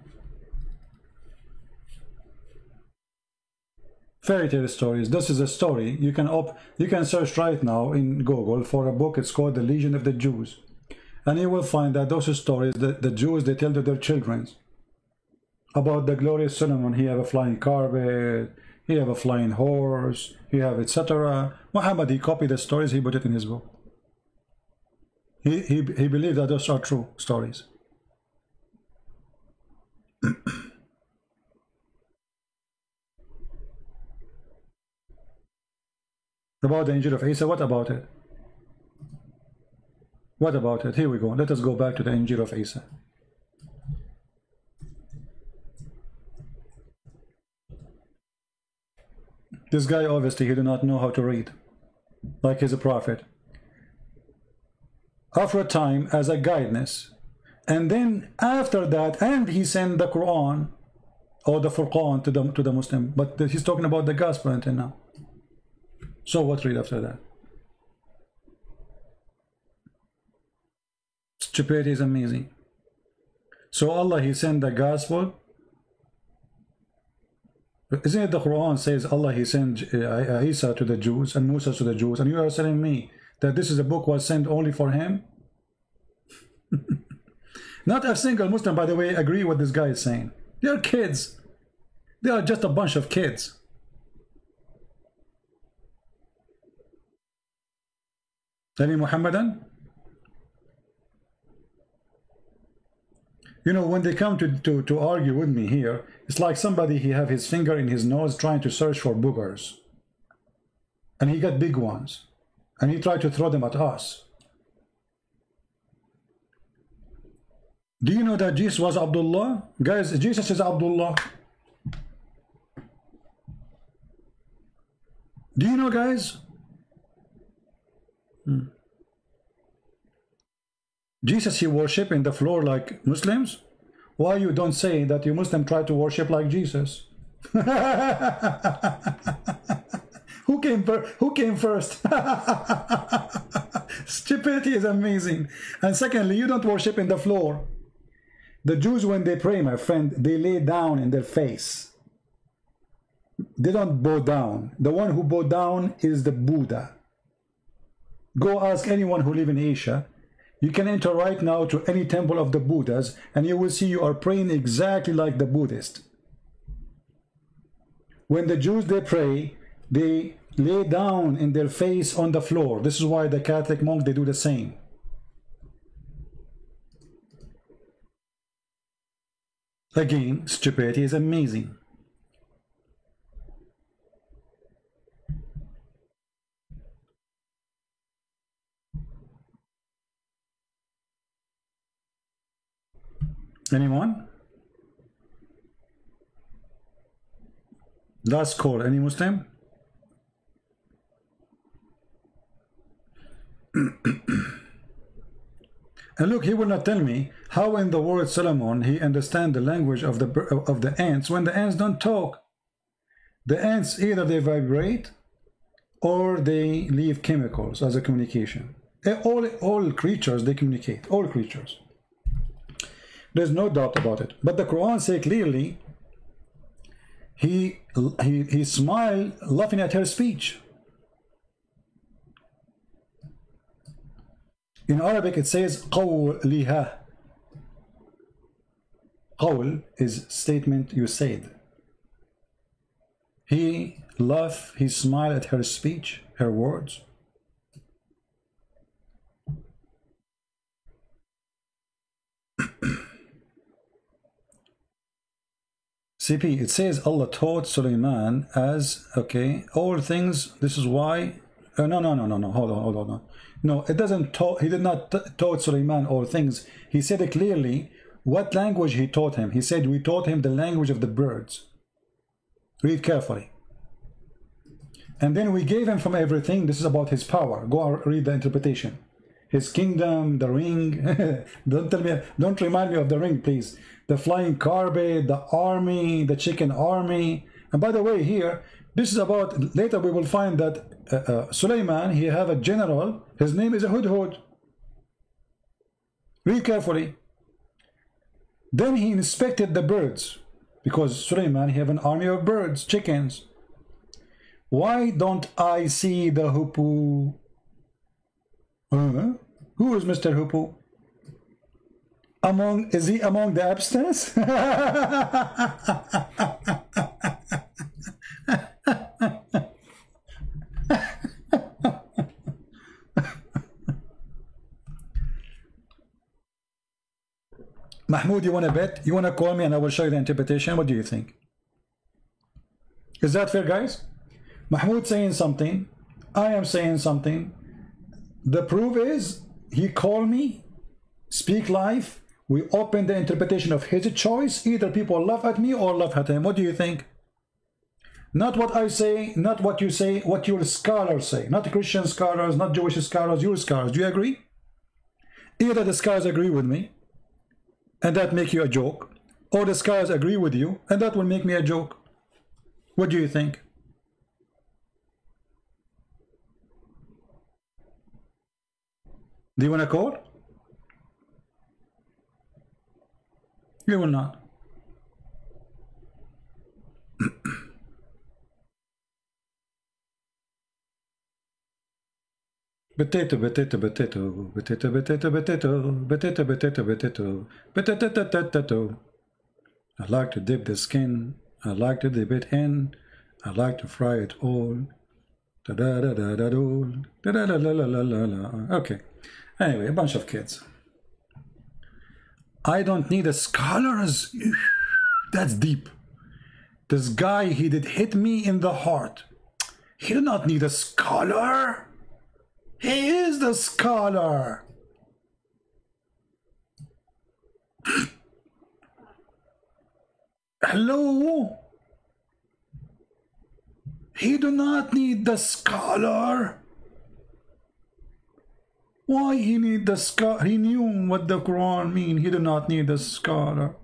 Fairy tale stories. This is a story. You can op you can search right now in Google for a book. It's called The Legends of the Jews. And you will find that those stories that the Jews they tell to their children about the glorious Solomon. He have a flying carpet, he have a flying horse, he have etc. Muhammad he copied the stories, he put it in his book. He he he believed that those are true stories. About the Injil of Isa, what about it? What about it? Here we go. Let us go back to the Injil of Isa. This guy obviously he did not know how to read, like he's a prophet. After a time as a guidance, and then after that, and he sent the Quran or the Furqan to the to the Muslim. But he's talking about the gospel until now. So what read after that? Stupidity is amazing. So Allah, He sent the gospel. Isn't it the Quran says Allah, He sent uh, Isa to the Jews and Musa to the Jews. And you are telling me that this is a book was sent only for him? Not a single Muslim, by the way, agree what this guy is saying. They are kids. They are just a bunch of kids. Any Muhammadan? You know, when they come to, to, to argue with me here, it's like somebody, he have his finger in his nose trying to search for boogers. And he got big ones. And he tried to throw them at us. Do you know that Jesus was Abdullah? Guys, Jesus is Abdullah. Do you know, guys? Hmm. Jesus, he worship in the floor like Muslims? Why you don't say that you Muslim try to worship like Jesus? who came first? Who came first? Stupidity is amazing. And secondly, you don't worship in the floor. The Jews, when they pray, my friend, they lay down in their face. They don't bow down. The one who bow down is the Buddha. Go ask anyone who live in Asia. You can enter right now to any temple of the Buddhas and you will see you are praying exactly like the Buddhist. When the Jews, they pray, they lay down in their face on the floor. This is why the Catholic monks, they do the same. Again, stupidity is amazing. Anyone? Last call. Any Muslim? And look, he will not tell me how in the word Solomon he understand the language of the of the ants when the ants don't talk. The ants either they vibrate or they leave chemicals as a communication. Eh, All, all creatures, they communicate, all creatures. There's no doubt about it. But the Quran say clearly, he, he, he smiled laughing at her speech. In Arabic it says قولها. قول is statement you said. He laughed, he smiled at her speech, her words. CP, it says Allah taught Suleiman as, okay, all things, this is why, uh, no, no, no, no, no, hold on, hold on, hold on. No, it doesn't taught, he did not taught Suleiman all things. He said it clearly, what language he taught him. He said, we taught him the language of the birds. Read carefully. And then we gave him from everything. This is about his power. Go read the interpretation. His kingdom, the ring. don't tell me, don't remind me of the ring, please. The flying carpet, the army, the chicken army. And by the way, here, this is about, later we will find that uh, uh, Suleiman, he have a general, his name is a Hudhud. Read carefully. Then he inspected the birds, because Suleiman, he have an army of birds, chickens. Why don't I see the hoopoe? Huh? Who is Mr. Hoopoe? Among is he among the abstinence? Mahmoud, you want to bet? You want to call me and I will show you the interpretation? What do you think? Is that fair, guys? Mahmoud saying something. I am saying something. The proof is he called me, speak live. We open the interpretation of his choice. Either people laugh at me or laugh at him. What do you think? Not what I say, not what you say, what your scholars say. Not Christian scholars, not Jewish scholars, your scholars. Do you agree? Either the scholars agree with me, and that make you a joke, or the scholars agree with you, and that will make me a joke. What do you think? Do you want to call? You will not. Potato, potato, potato, potato, potato, potato, potato, potato, potato, potato, potato. I like to dip the skin. I like to dip it in. I like to fry it all. Da da da da da da da da da la la la la. Okay. Anyway, a bunch of kids. I don't need a scholars. That's deep. This guy, he did hit me in the heart. He did not need a scholar. He is the scholar. Hello? He do not need the scholar. Why he need the scholar? He knew what the Quran mean. He do not need the scholar.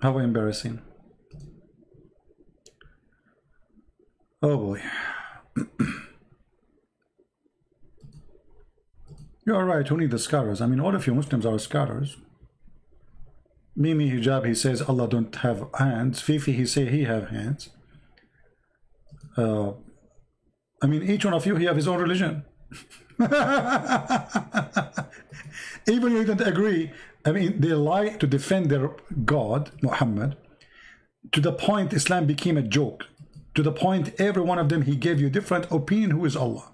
How embarrassing. Oh boy. You're right, who need the scholars? I mean, all of you Muslims are scholars. Mimi Hijab, he says Allah don't have hands. Fifi, he say he have hands. Uh, I mean, each one of you, he have his own religion. Even you don't agree. I mean, they lie to defend their God, Muhammad, to the point Islam became a joke. To the point every one of them, he gave you different opinion who is Allah.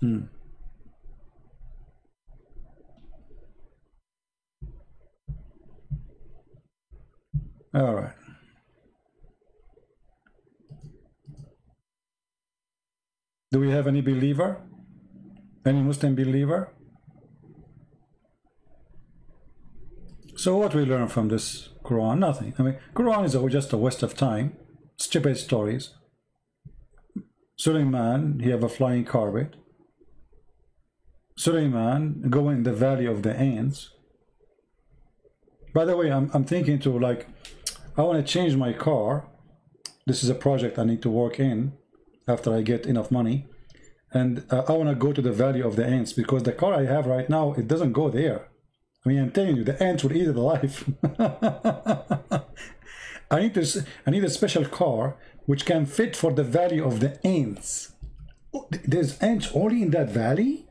Hmm. All right. Do we have any believer? Any Muslim believer? So what we learn from this Quran? Nothing. I mean, Quran is just a waste of time. Stupid stories. Suleiman, he have a flying carpet. Suleiman go in the valley of the ants. By the way, I'm, I'm thinking to like, I want to change my car. This is a project I need to work in after I get enough money. And uh, I want to go to the Valley of the Ants because the car I have right now, it doesn't go there. I mean, I'm telling you, the ants will eat it alive. I need this. I need a special car which can fit for the Valley of the Ants. Oh, there's ants only in that valley?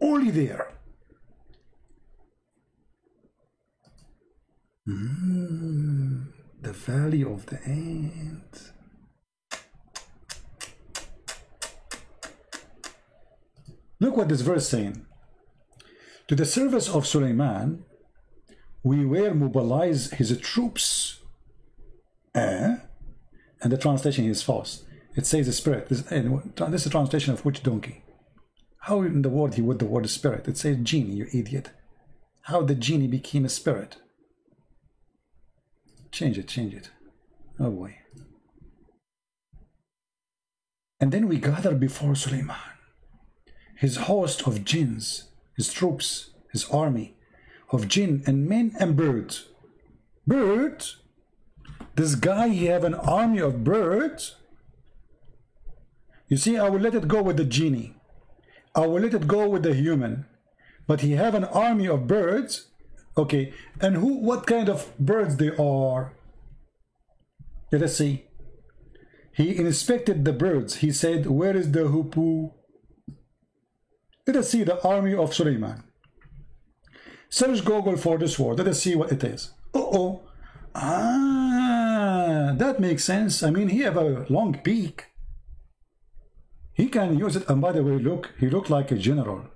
Only there. Mm, the Valley of the Ants. Look what this verse saying. To the service of Suleiman, we will mobilize his troops. Eh? And the translation is false. It says the spirit. This, this is a translation of which donkey? How in the world he would the word spirit? It says genie, you idiot. How the genie became a spirit? Change it, change it. Oh boy. And then we gather before Suleiman, his host of jinns, his troops, his army of jinn and men and birds. Birds? This guy, he have an army of birds? You see, I will let it go with the genie. I will let it go with the human. But he have an army of birds. Okay, and who? what kind of birds they are? Let us see. He inspected the birds. He said, where is the hoopoe? Let us see the army of Suleiman. Search Google for this word. Let us see what it is. Uh-oh. Ah, that makes sense. I mean, he have a long beak. He can use it. And by the way, look, he looked like a general,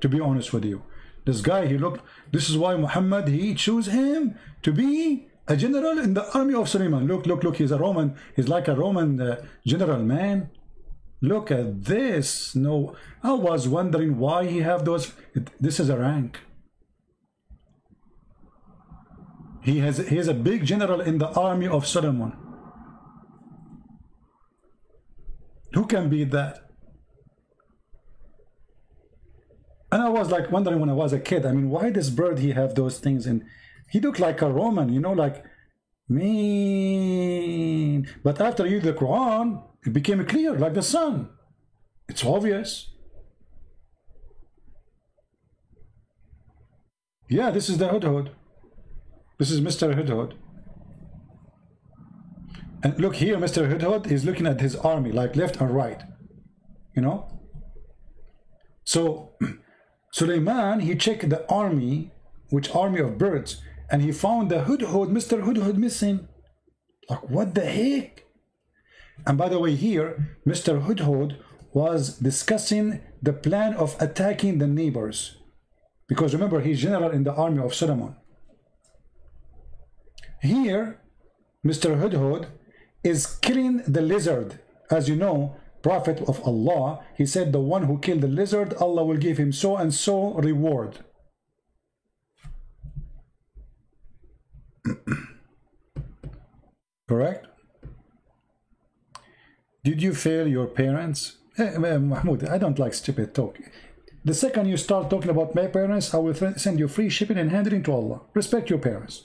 to be honest with you. This guy, he looked, this is why Muhammad, he chose him to be a general in the army of Suleiman. Look, look, look, he's a Roman, he's like a Roman uh, general, man. Look at this. No, I was wondering why he have those. This is a rank. He has he is a big general in the army of Solomon. Who can beat that? And I was like wondering when I was a kid, I mean, why this bird he have those things? And he looked like a Roman, you know, like mean. But after you the Quran, it became clear, like the sun. It's obvious. Yeah, this is the Hudhud. This is Mr. Hudhud. And look here, Mr. Hudhud is looking at his army, like left and right. You know? So Suleiman, he checked the army, which army of birds, and he found the Hudhud, Mr. Hudhud missing. Like, what the heck? And by the way, here, Mr. Hudhud was discussing the plan of attacking the neighbors. Because remember, he's general in the army of Solomon. Here, Mr. Hudhud is killing the lizard. As you know, Prophet of Allah, he said the one who killed the lizard, Allah will give him so and so reward. Correct? Did you fail your parents? Eh, eh, Mahmoud, I don't like stupid talk. The second you start talking about my parents, I will send you free shipping and handling to Allah. Respect your parents.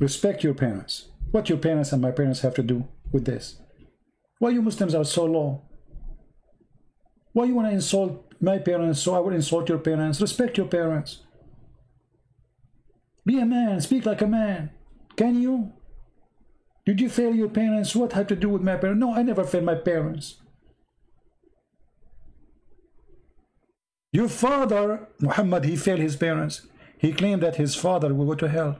Respect your parents. What your parents and my parents have to do with this? Why you Muslims are so low? Why you want to insult my parents so I will insult your parents? Respect your parents. Be a man. Speak like a man. Can you? Did you fail your parents? What had to do with my parents? No, I never failed my parents. Your father, Muhammad, he failed his parents. He claimed that his father will go to hell.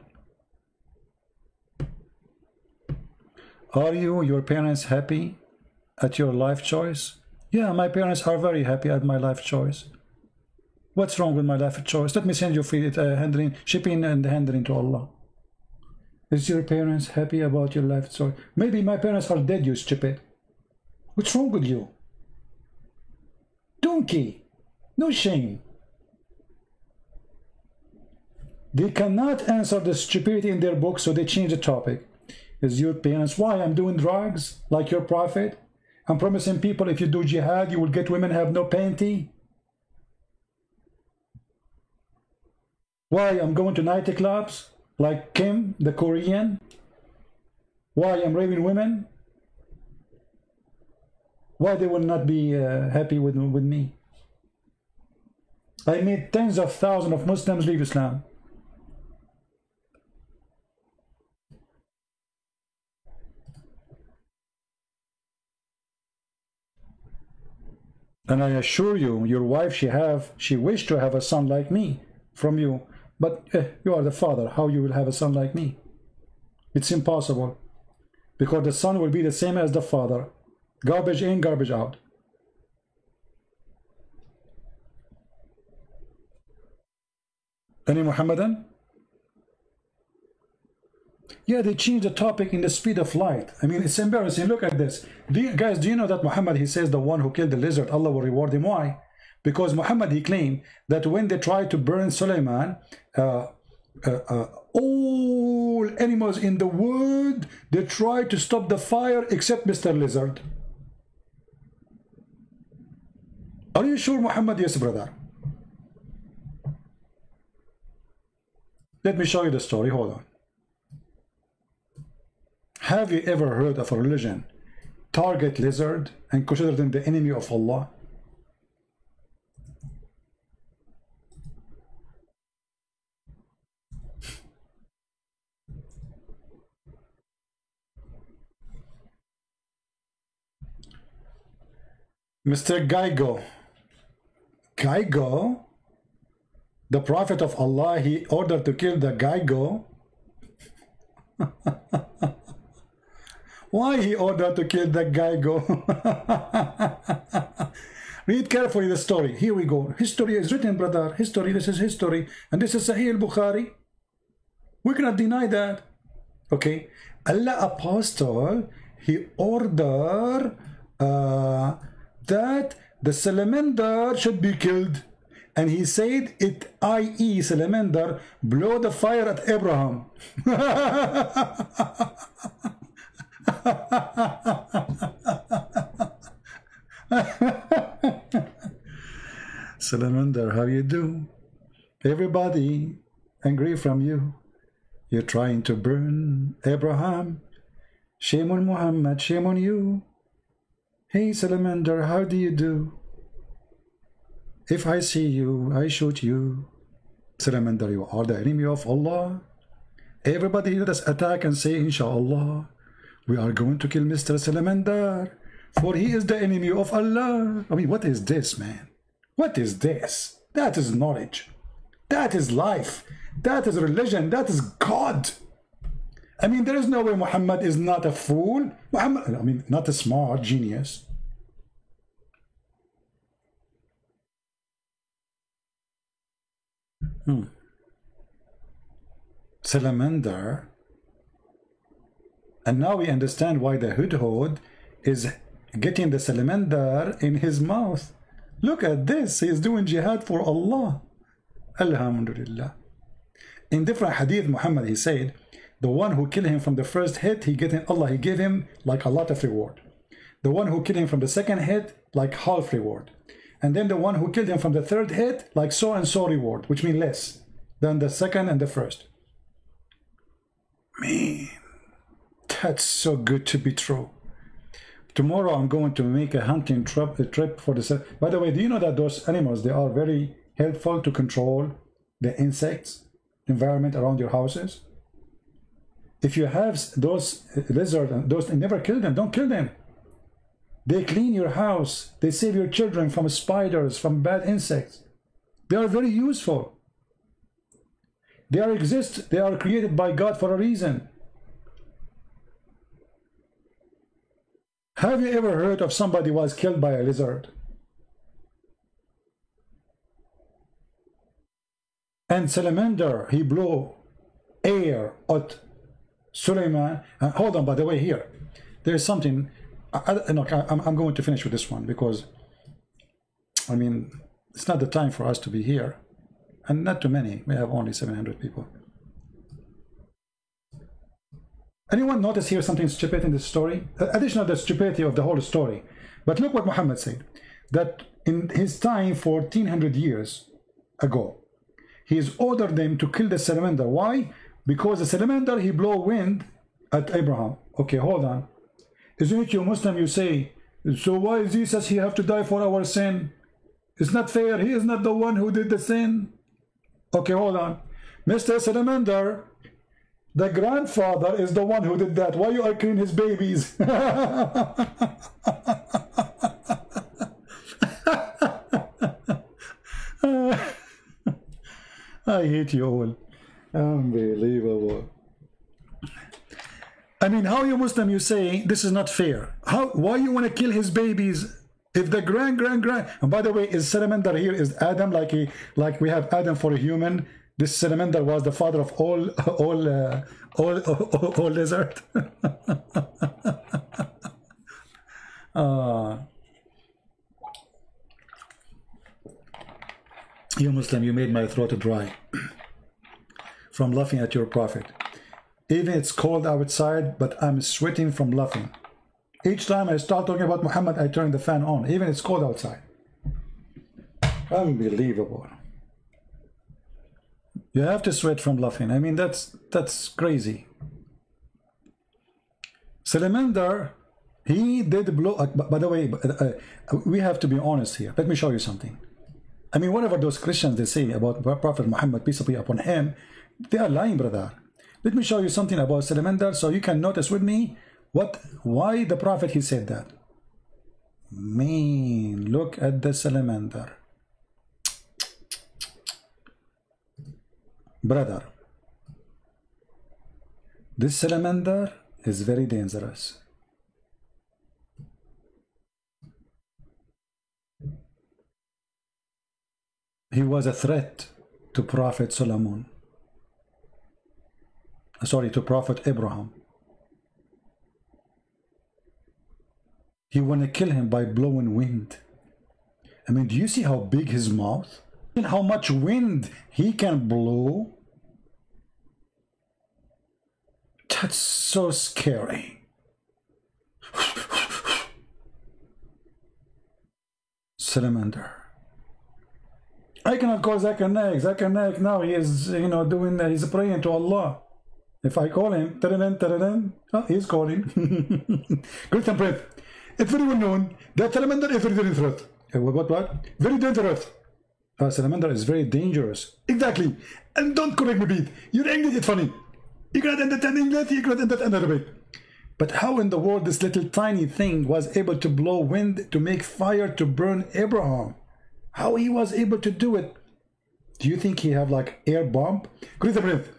Are you, your parents, happy at your life choice? Yeah, my parents are very happy at my life choice. What's wrong with my life choice? Let me send you free uh, handling, shipping and handling to Allah. Is your parents happy about your life choice? Maybe my parents are dead, you stupid. What's wrong with you? Donkey. No shame. They cannot answer the stupidity in their book, so they change the topic. Is your parents, why I'm doing drugs like your prophet? I'm promising people if you do jihad, you will get women have no panty. Why I'm going to nightclubs like Kim, the Korean? Why I'm raping women? Why they will not be uh, happy with, with me? I made tens of thousands of Muslims leave Islam. And I assure you, your wife, she have, she wished to have a son like me from you. But eh, you are the father. How you will have a son like me? It's impossible. Because the son will be the same as the father. Garbage in, garbage out. Any Muhammadan? Yeah, they changed the topic in the speed of light. I mean, it's embarrassing. Look at this. Do you, guys, do you know that Muhammad, he says the one who killed the lizard, Allah will reward him. Why? Because Muhammad, he claimed that when they tried to burn Suleiman, uh, uh, uh, all animals in the world, they tried to stop the fire except Mr. Lizard. Are you sure, Muhammad? Yes, brother. Let me show you the story. Hold on. Have you ever heard of a religion target lizard and consider them the enemy of Allah? Mr. gecko. gecko? The Prophet of Allah, he ordered to kill the gecko. Why he ordered to kill the guy go? Read carefully the story. Here we go. History is written, brother. History, this is history. And this is Sahih al-Bukhari. We cannot deny that. Okay. Allah Apostle, he ordered uh, that the salamander should be killed. And he said, it, i.e. salamander, blow the fire at Abraham. Salamander, how you do? Everybody angry from you. You're trying to burn Abraham. Shame on Muhammad, shame on you. Hey Salamander, how do you do? If I see you, I shoot you. Salamander, you are the enemy of Allah. Everybody let us attack and say, Inshallah. We are going to kill Mr. Salamander, for he is the enemy of Allah. I mean, what is this, man? What is this? That is knowledge. That is life. That is religion. That is God. I mean, there is no way Muhammad is not a fool. Muhammad, I mean, not a smart genius. Hmm. Salamander and now we understand why the Hudhud is getting the salamander in his mouth. Look at this. He is doing jihad for Allah. Alhamdulillah. In different hadith, Muhammad, he said, the one who killed him from the first hit, he getting Allah, he gave him like a lot of reward. The one who killed him from the second hit, like half reward. And then the one who killed him from the third hit, like so and so reward, which means less than the second and the first. Man. That's so good to be true. Tomorrow I'm going to make a hunting trip, a trip for the... By the way, do you know that those animals, they are very helpful to control the insects, environment around your houses? If you have those uh, lizards, uh, and those never kill them, don't kill them. They clean your house. They save your children from spiders, from bad insects. They are very useful. They are exist. They are created by God for a reason. Have you ever heard of somebody was killed by a lizard? And Salamander, he blew air at Suleiman. Uh, hold on, by the way, here, there's something. I, I, look, I, I'm going to finish with this one because, I mean, it's not the time for us to be here. And not too many. We have only 700 people. Anyone notice here something stupid in this story? Additional the stupidity of the whole story. But look what Muhammad said. That in his time, 1400 years ago, he has ordered them to kill the salamander. Why? Because the salamander, he blow wind at Abraham. Okay, hold on. Isn't it you Muslim, you say, so why is Jesus, he have to die for our sin? It's not fair. He is not the one who did the sin. Okay, hold on. Mr. Salamander, the grandfather is the one who did that. Why you are killing his babies? I hate you all. Unbelievable. I mean, how you Muslim, you say this is not fair. How? Why you want to kill his babies? If the grand, grand, grand, and by the way, is salamander here is Adam like he, like we have Adam for a human. This salamander was the father of all, all, uh, all, all, all lizard. uh, you Muslim, you made my throat dry from laughing at your prophet. Even it's cold outside, but I'm sweating from laughing. Each time I start talking about Muhammad, I turn the fan on. Even it's cold outside. Unbelievable. You have to sweat from laughing. I mean, that's that's crazy. Salamander, he did blow. Uh, by the way, uh, uh, we have to be honest here. Let me show you something. I mean, whatever those Christians they say about Prophet Muhammad, peace be upon him, they are lying, brother. Let me show you something about salamander so you can notice with me what why the prophet he said that. Man, look at the salamander. Brother, this salamander is very dangerous. He was a threat to Prophet Solomon sorry, to Prophet Abraham. He want to kill him by blowing wind. I mean, do you see how big his mouth? And how much wind he can blow? That's so scary. Salamander. I cannot call. Zakir Naik now he is, you know, doing, that. he's praying to Allah. If I call him, ta-da-dan, ta-da-dan, oh, he's calling. Great and. It's very well known that salamander is very dangerous. Uh, what, what? Very dangerous. Uh, salamander is very dangerous. Exactly. And don't correct me, Pete. Your English is funny. You cannot understand English, you cannot understand Arabic. But how in the world this little tiny thing was able to blow wind to make fire to burn Abraham? How he was able to do it? Do you think he have like air bomb? Great breath.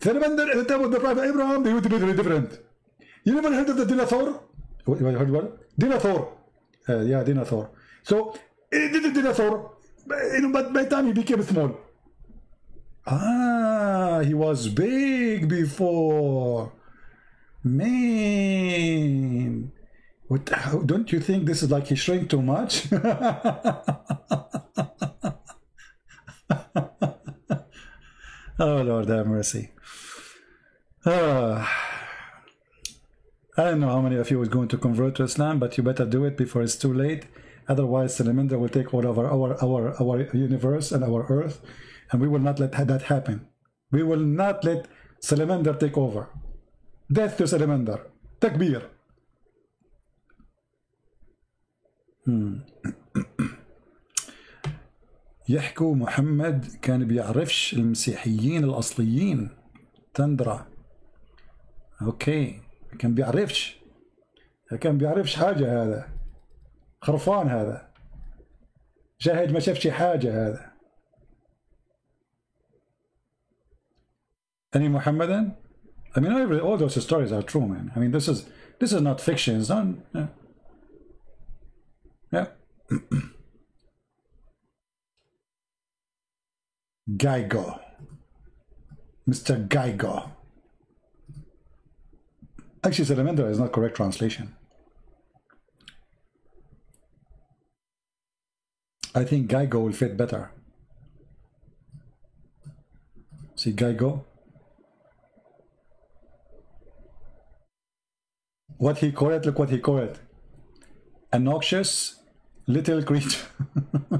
Salamander at the time of the prophet Abraham, they would be very different. You never heard of the dinosaur? What, you heard what? Dinosaur. Uh, yeah, dinosaur. So, it did a dinosaur, but by the time he became small. Ah, he was big before. Man. What, how, don't you think this is like he shrank too much? oh, Lord have mercy. Uh, I don't know how many of you is going to convert to Islam, but you better do it before it's too late. Otherwise, Salamander will take over our, our, our universe and our earth, and we will not let that happen. We will not let Salamander take over. Death to Salamander. Takbir. Hmm. يحكوا محمد كان بيعرفش المسيحيين الأصليين تندرا اوكي لكن بيعرفش لكن بيعرفش حاجه هذا خرفان هذا جاهد ما شافش حاجه هذا? I mean, every, all those stories are true, man. I mean, this is this is not fiction. It's not. Yeah. yeah. Gecko, Mr. gecko. Actually, Salamander is not correct translation. I think gecko will fit better. See gecko? What he called it, look what he called it. A noxious little creature.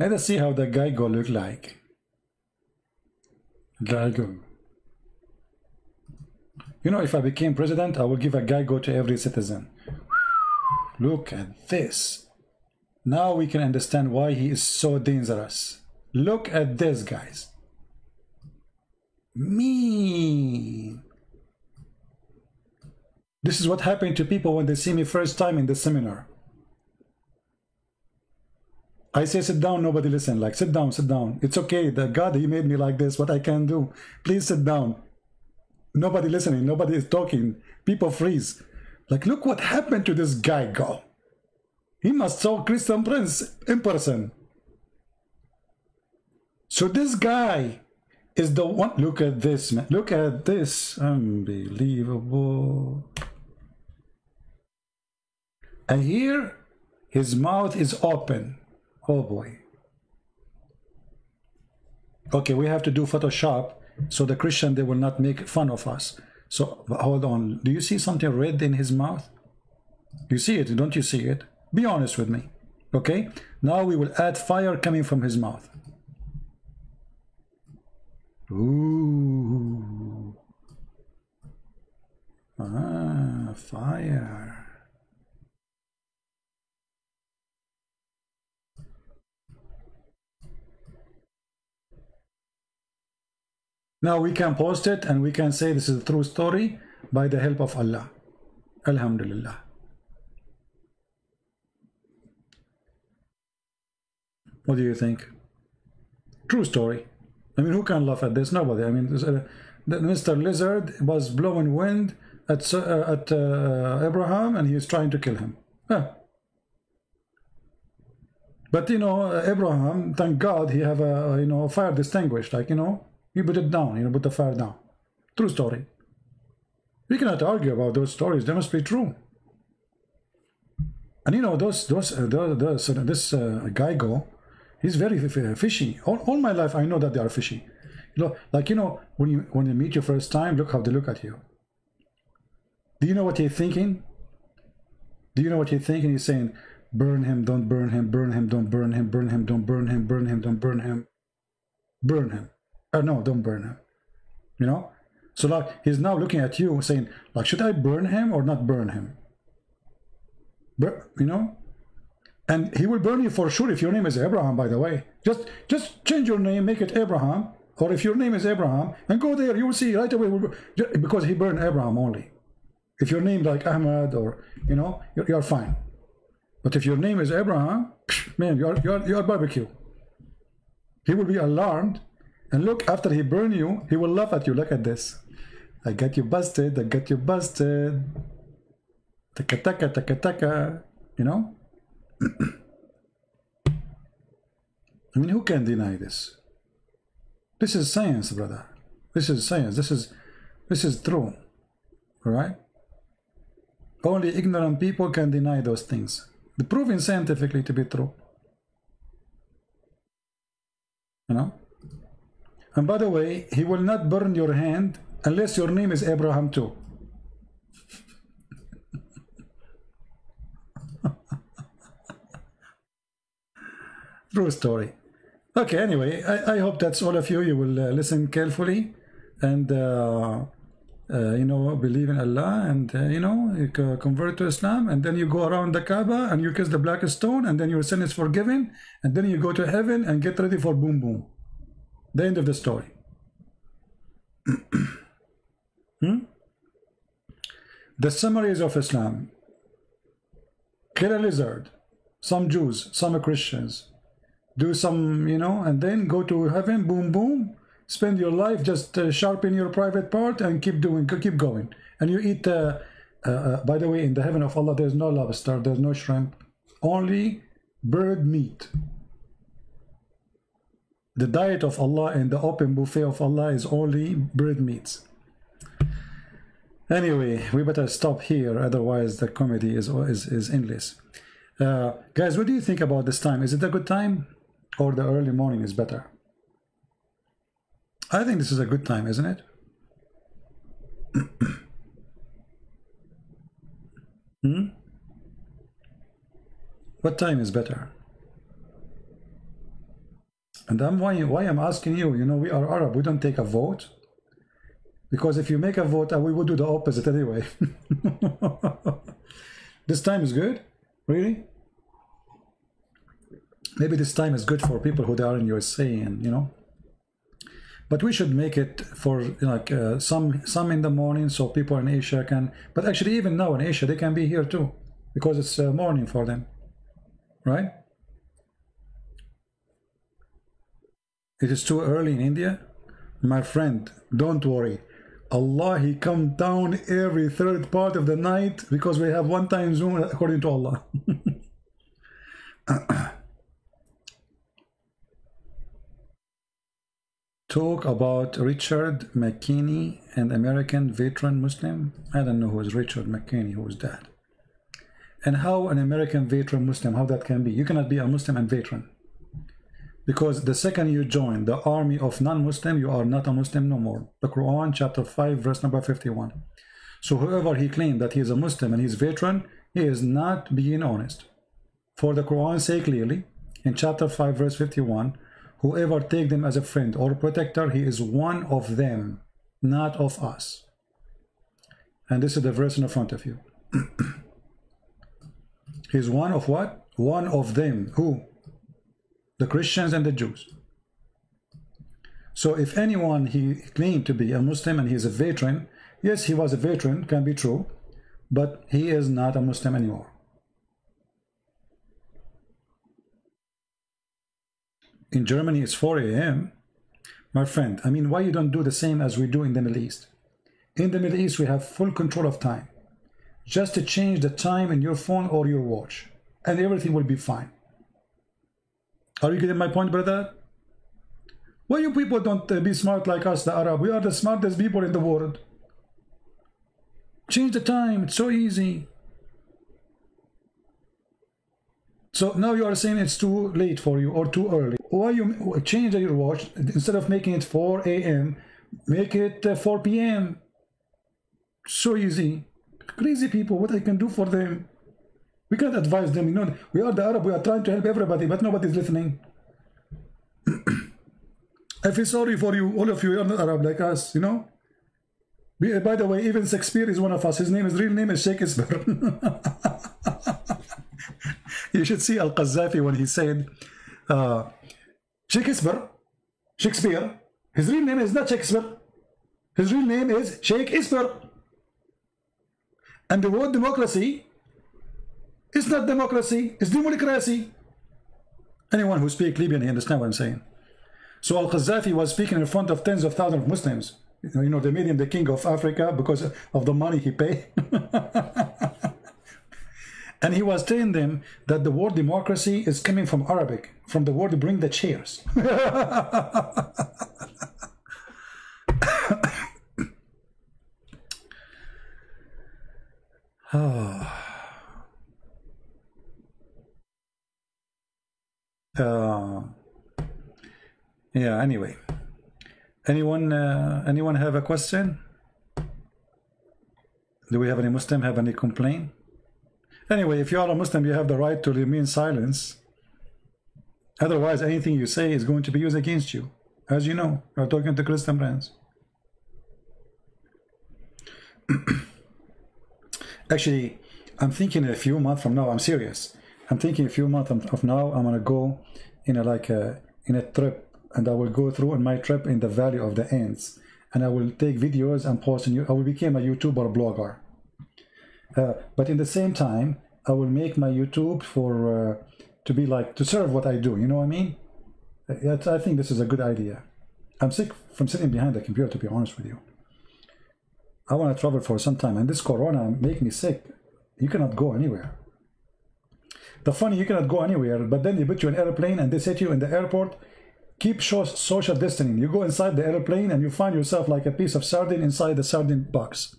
Let us see how the guy go look like. Gecko. You know, if I became president, I will give a gecko to every citizen. Look at this. Now we can understand why he is so dangerous. Look at this, guys. Mean. This is what happened to people when they see me first time in the seminar. I say sit down, nobody listen. Like sit down, sit down. It's okay. The God, He made me like this. What I can do? Please sit down. Nobody listening. Nobody is talking. People freeze. Like look what happened to this guy. Go. He must saw Christian Prince in person. So this guy is the one. Look at this, man. Look at this. Unbelievable. And here, his mouth is open. Oh boy. Okay, we have to do Photoshop so the Christian, they will not make fun of us. So hold on. Do you see something red in his mouth? You see it, don't you see it? Be honest with me. Okay, now we will add fire coming from his mouth. Ooh. Ah, fire. Now we can post it and we can say this is a true story by the help of Allah. Alhamdulillah. What do you think? True story. I mean, who can laugh at this? Nobody. I mean, uh, Mr. Lizard was blowing wind at, uh, at uh, Abraham and he is trying to kill him. Huh. But, you know, Abraham, thank God, he have a, you know, fire distinguished, like, you know, he put it down, you know, put the fire down. True story. We cannot argue about those stories. They must be true. And you know, those, those, uh, those, those uh, this uh, gecko, he's very fishy. All, all my life, I know that they are fishy. You know, like you know, when you when you meet you first time, look how they look at you. Do you know what he's thinking? Do you know what he's thinking? He's saying, "Burn him, don't burn him, burn him, don't burn him, burn him, don't burn him, burn him, don't burn him, burn him." Oh no, don't burn him. You know? So like he's now looking at you saying, like, should I burn him or not burn him? Bur you know? And he will burn you for sure if your name is Abraham, by the way. Just just change your name, make it Abraham. Or if your name is Abraham, and go there, you will see right away, because he burned Abraham only. If your name like Ahmad or, you know, you're, you're fine. But if your name is Abraham, man, you're, you're, you're barbecue. He will be alarmed and look, after he burn you, he will laugh at you. Look at this. I got you busted. I got you busted. Taka taka taka taka. You know? I mean, who can deny this? This is science, brother. This is science. This is this is true. All right? Only ignorant people can deny those things. The proven scientifically to be true. You know? And by the way, he will not burn your hand unless your name is Abraham too. True story. Okay, anyway, I, I hope that's all of you. You will uh, listen carefully and, uh, uh, you know, believe in Allah and, uh, you know, you convert to Islam and then you go around the Kaaba and you kiss the black stone and then your sin is forgiven and then you go to heaven and get ready for boom boom. The end of the story. hmm? The summaries of Islam. Kill a lizard. Some Jews, some Christians. Do some, you know, and then go to heaven, boom, boom. Spend your life just uh, sharpen your private part and keep doing, keep going. And you eat, uh, uh, uh, by the way, in the heaven of Allah, there's no lobster, there's no shrimp, only bird meat. The diet of Allah and the open buffet of Allah is only bread meats. Anyway, we better stop here, otherwise the comedy is, is, is endless. Uh, guys, what do you think about this time? Is it a good time or the early morning is better? I think this is a good time, isn't it? hmm? What time is better? And I'm why, why I'm asking you, you know, we are Arab, we don't take a vote. Because if you make a vote, uh, we would do the opposite anyway. this time is good? Really? Maybe this time is good for people who are in USA and, you know. But we should make it for like uh, some some in the morning so people in Asia can. But actually, even now in Asia, they can be here too because it's uh, morning for them, right? It is too early in India. My friend, don't worry. Allah, He come down every third part of the night because we have one time zone according to Allah. Talk about Richard McKinney, an American veteran Muslim. I don't know who is Richard McKinney, who is that? And how an American veteran Muslim, how that can be? You cannot be a Muslim and veteran. Because the second you join the army of non-Muslim, you are not a Muslim no more. The Quran, chapter 5, verse number 51. So whoever he claimed that he is a Muslim and he's veteran, he is not being honest. For the Quran say clearly, in chapter 5, verse 51, whoever take them as a friend or protector, he is one of them, not of us. And this is the verse in the front of you. He's one of what? One of them. Who? The Christians and the Jews. So if anyone he claimed to be a Muslim and he's a veteran, yes, he was a veteran, can be true, but he is not a Muslim anymore. In Germany, it's 4 a.m. My friend, I mean, why you don't do the same as we do in the Middle East? In the Middle East, we have full control of time just to change the time in your phone or your watch and everything will be fine. Are you getting my point, brother? Why you people don't uh, be smart like us, the Arab? We are the smartest people in the world. Change the time. It's so easy. So now you are saying it's too late for you or too early. Why you change your watch instead of making it 4 a.m. Make it uh, 4 p.m. So easy. Crazy people, what I can do for them. We can't advise them, you know. We are the Arab, we are trying to help everybody, but nobody's listening. I feel sorry for you, all of you, you are not Arab like us, you know. We, by the way, even Shakespeare is one of us. His name, his real name is Shakespeare. you should see Al-Qazafi when he said, uh, Shakespeare, Shakespeare, his real name is not Shakespeare. His real name is Shakespeare. And the word democracy is not democracy, it's democracy. Anyone who speaks Libyan, he understand what I'm saying. So Al-Qazafi was speaking in front of tens of thousands of Muslims. You know, they made him the king of Africa because of the money he paid. and he was telling them that the word democracy is coming from Arabic, from the word bring the chairs. Ah. Uh, yeah, anyway. Anyone uh, anyone have a question? Do we have any Muslim have any complaint? Anyway, if you are a Muslim, you have the right to remain silence. Otherwise, anything you say is going to be used against you. As you know, you're talking to Christian friends. Actually, I'm thinking a few months from now, I'm serious. I'm thinking a few months of now, I'm gonna go in a like a in a trip, and I will go through on my trip in the Valley of the Ants, and I will take videos and post. And I will become a YouTuber blogger. Uh, but in the same time, I will make my YouTube for uh, to be like to serve what I do. You know what I mean? I think this is a good idea. I'm sick from sitting behind the computer, to be honest with you. I want to travel for some time, and this Corona make me sick. You cannot go anywhere. The funny, you cannot go anywhere, but then they put you in an airplane and they set you in the airport. Keep social distancing. You go inside the airplane and you find yourself like a piece of sardine inside the sardine box.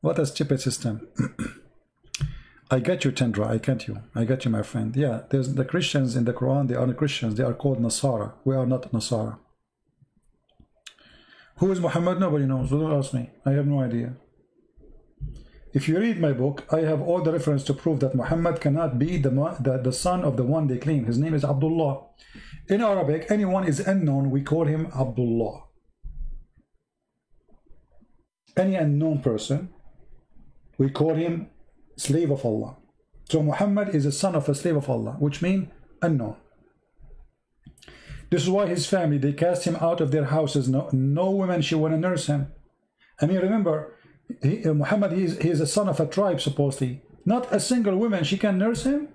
What a stupid system. I get you, Tendra. I get you. I get you, my friend. Yeah, there's the Christians in the Quran. They are not Christians. They are called Nasara. We are not Nasara. Who is Muhammad? Nobody knows. Don't ask me. I have no idea. If you read my book, I have all the reference to prove that Muhammad cannot be the, the, the son of the one they claim. His name is Abdullah. In Arabic, anyone is unknown, we call him Abdullah. Any unknown person, we call him slave of Allah. So Muhammad is a son of a slave of Allah, which means unknown. This is why his family, they cast him out of their houses. No, no woman should want to nurse him. I mean, remember, he, uh, Muhammad, he is, he is a son of a tribe, supposedly. Not a single woman, she can nurse him?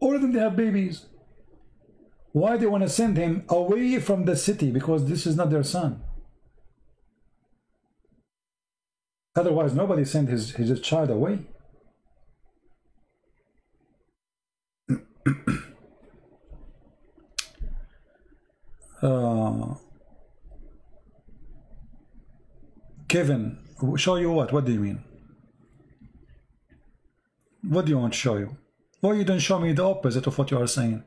All of they have babies. Why they want to send him away from the city? Because this is not their son. Otherwise, nobody sent his, his child away. uh, Kevin, show you what? What do you mean? What do you want to show you? Why you don't show me the opposite of what you are saying,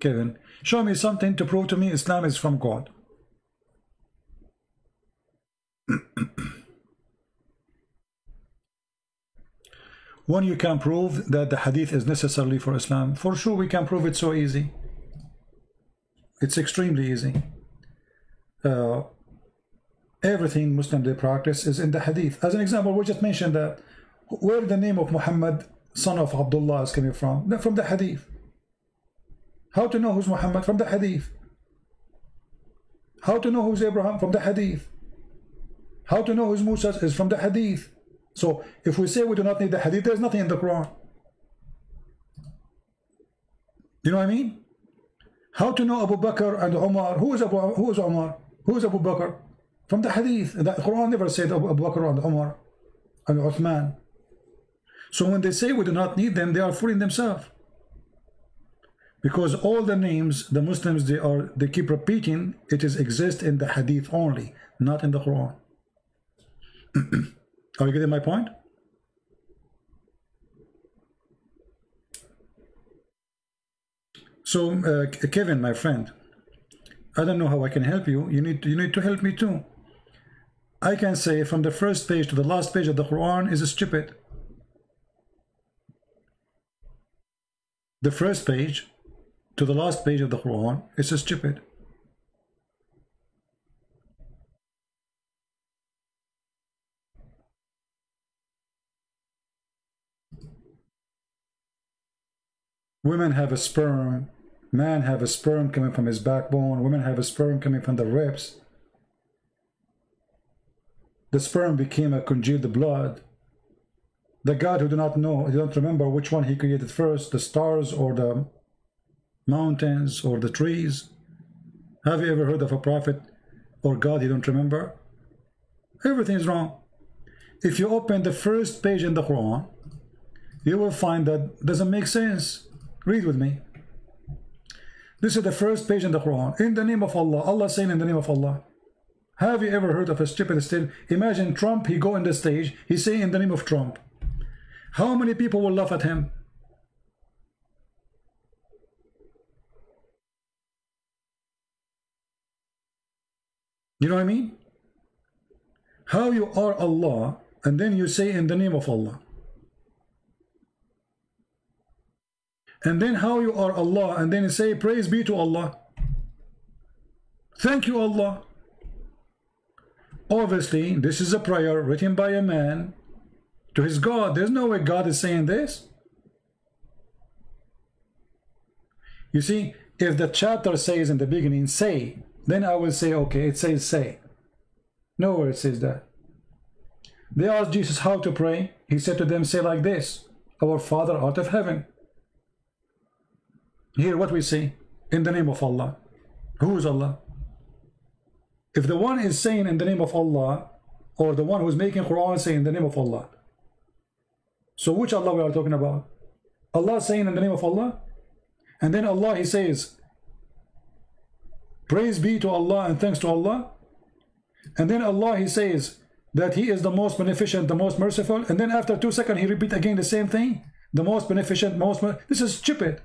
Kevin? Show me something to prove to me Islam is from God. when you can prove that the hadith is necessarily for Islam, for sure we can prove it so easy. It's extremely easy. Uh, everything Muslim they practice is in the hadith. As an example, we just mentioned that where the name of Muhammad, son of Abdullah, is coming from? From the hadith. How to know who's Muhammad? From the hadith. How to know who's Abraham? From the hadith. How to know who's Musa is from the hadith. So if we say we do not need the hadith, there's nothing in the Quran. You know what I mean? How to know Abu Bakr and Umar? Who is Abu, who is Umar? Who is Abu Bakr? From the hadith. The Quran never said Abu Bakr and Umar and Uthman. So when they say we do not need them, they are fooling themselves. Because all the names the Muslims they are they keep repeating, it is exist in the hadith only, not in the Quran. are you getting my point? So, uh, Kevin, my friend, I don't know how I can help you. You need you need to help me too. I can say from the first page to the last page of the Quran is stupid. The first page to the last page of the Quran is stupid. Women have a sperm. Man have a sperm coming from his backbone. Women have a sperm coming from the ribs. The sperm became a congealed blood. The God who do not know, you don't remember which one he created first, the stars or the mountains or the trees. Have you ever heard of a prophet or God you don't remember? Everything is wrong. If you open the first page in the Quran, you will find that doesn't make sense. Read with me. This is the first page in the Quran. In the name of Allah. Allah saying in the name of Allah. Have you ever heard of a stupid still? Imagine Trump, he go on the stage, he say in the name of Trump. How many people will laugh at him? You know what I mean? How you are Allah, and then you say in the name of Allah. and then how you are Allah and then you say praise be to Allah thank you Allah obviously this is a prayer written by a man to his God. There's no way God is saying this. You see if the chapter says in the beginning say then I will say okay it says say. Nowhere it says that. They asked Jesus how to pray. He said to them say like this our father out of heaven. Here what we say, in the name of Allah. Who is Allah? If the one is saying in the name of Allah, or the one who is making Quran saying in the name of Allah. So which Allah we are talking about? Allah saying in the name of Allah? And then Allah he says, Praise be to Allah and thanks to Allah. And then Allah he says that he is the most beneficent, the most merciful. And then after two seconds he repeat again the same thing. The most beneficent, most... This is stupid.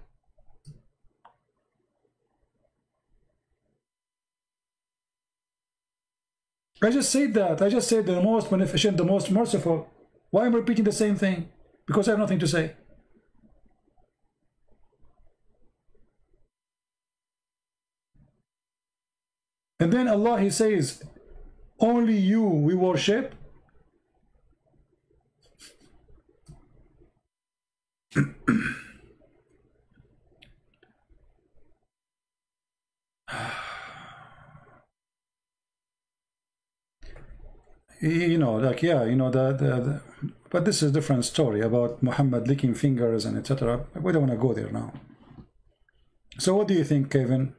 I just said that. I just said the most beneficent, the most merciful. Why am I repeating the same thing? Because I have nothing to say. And then Allah, He says, only you we worship. you know, like, yeah, you know, the, the, the, but this is a different story about Muhammad licking fingers and etc. We don't want to go there now. So what do you think, Kevin?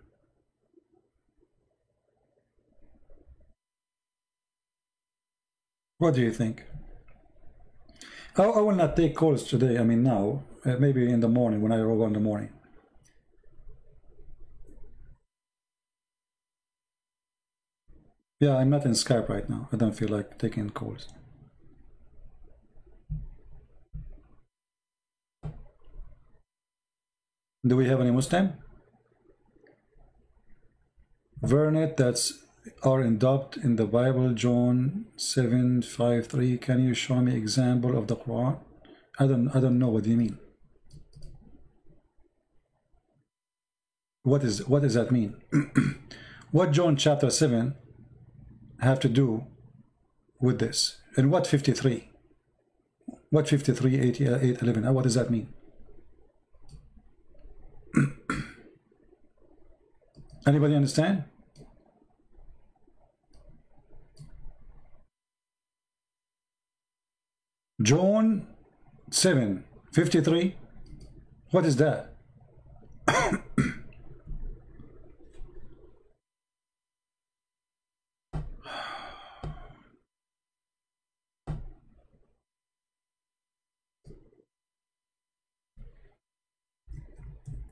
What do you think? I, I will not take calls today. I mean, now, uh, maybe in the morning when I go in the morning. Yeah, I'm not in Skype right now. I don't feel like taking calls. Do we have any Muslim? Variant, that's are adopted in the Bible, John 7, 5, 3. Can you show me example of the Quran? I don't I don't know what you mean. What is what does that mean? what John chapter 7 have to do with this? And what 53? What 53, 8, uh, 8 11? Uh, what does that mean? Anybody understand? John 7, 53. What is that?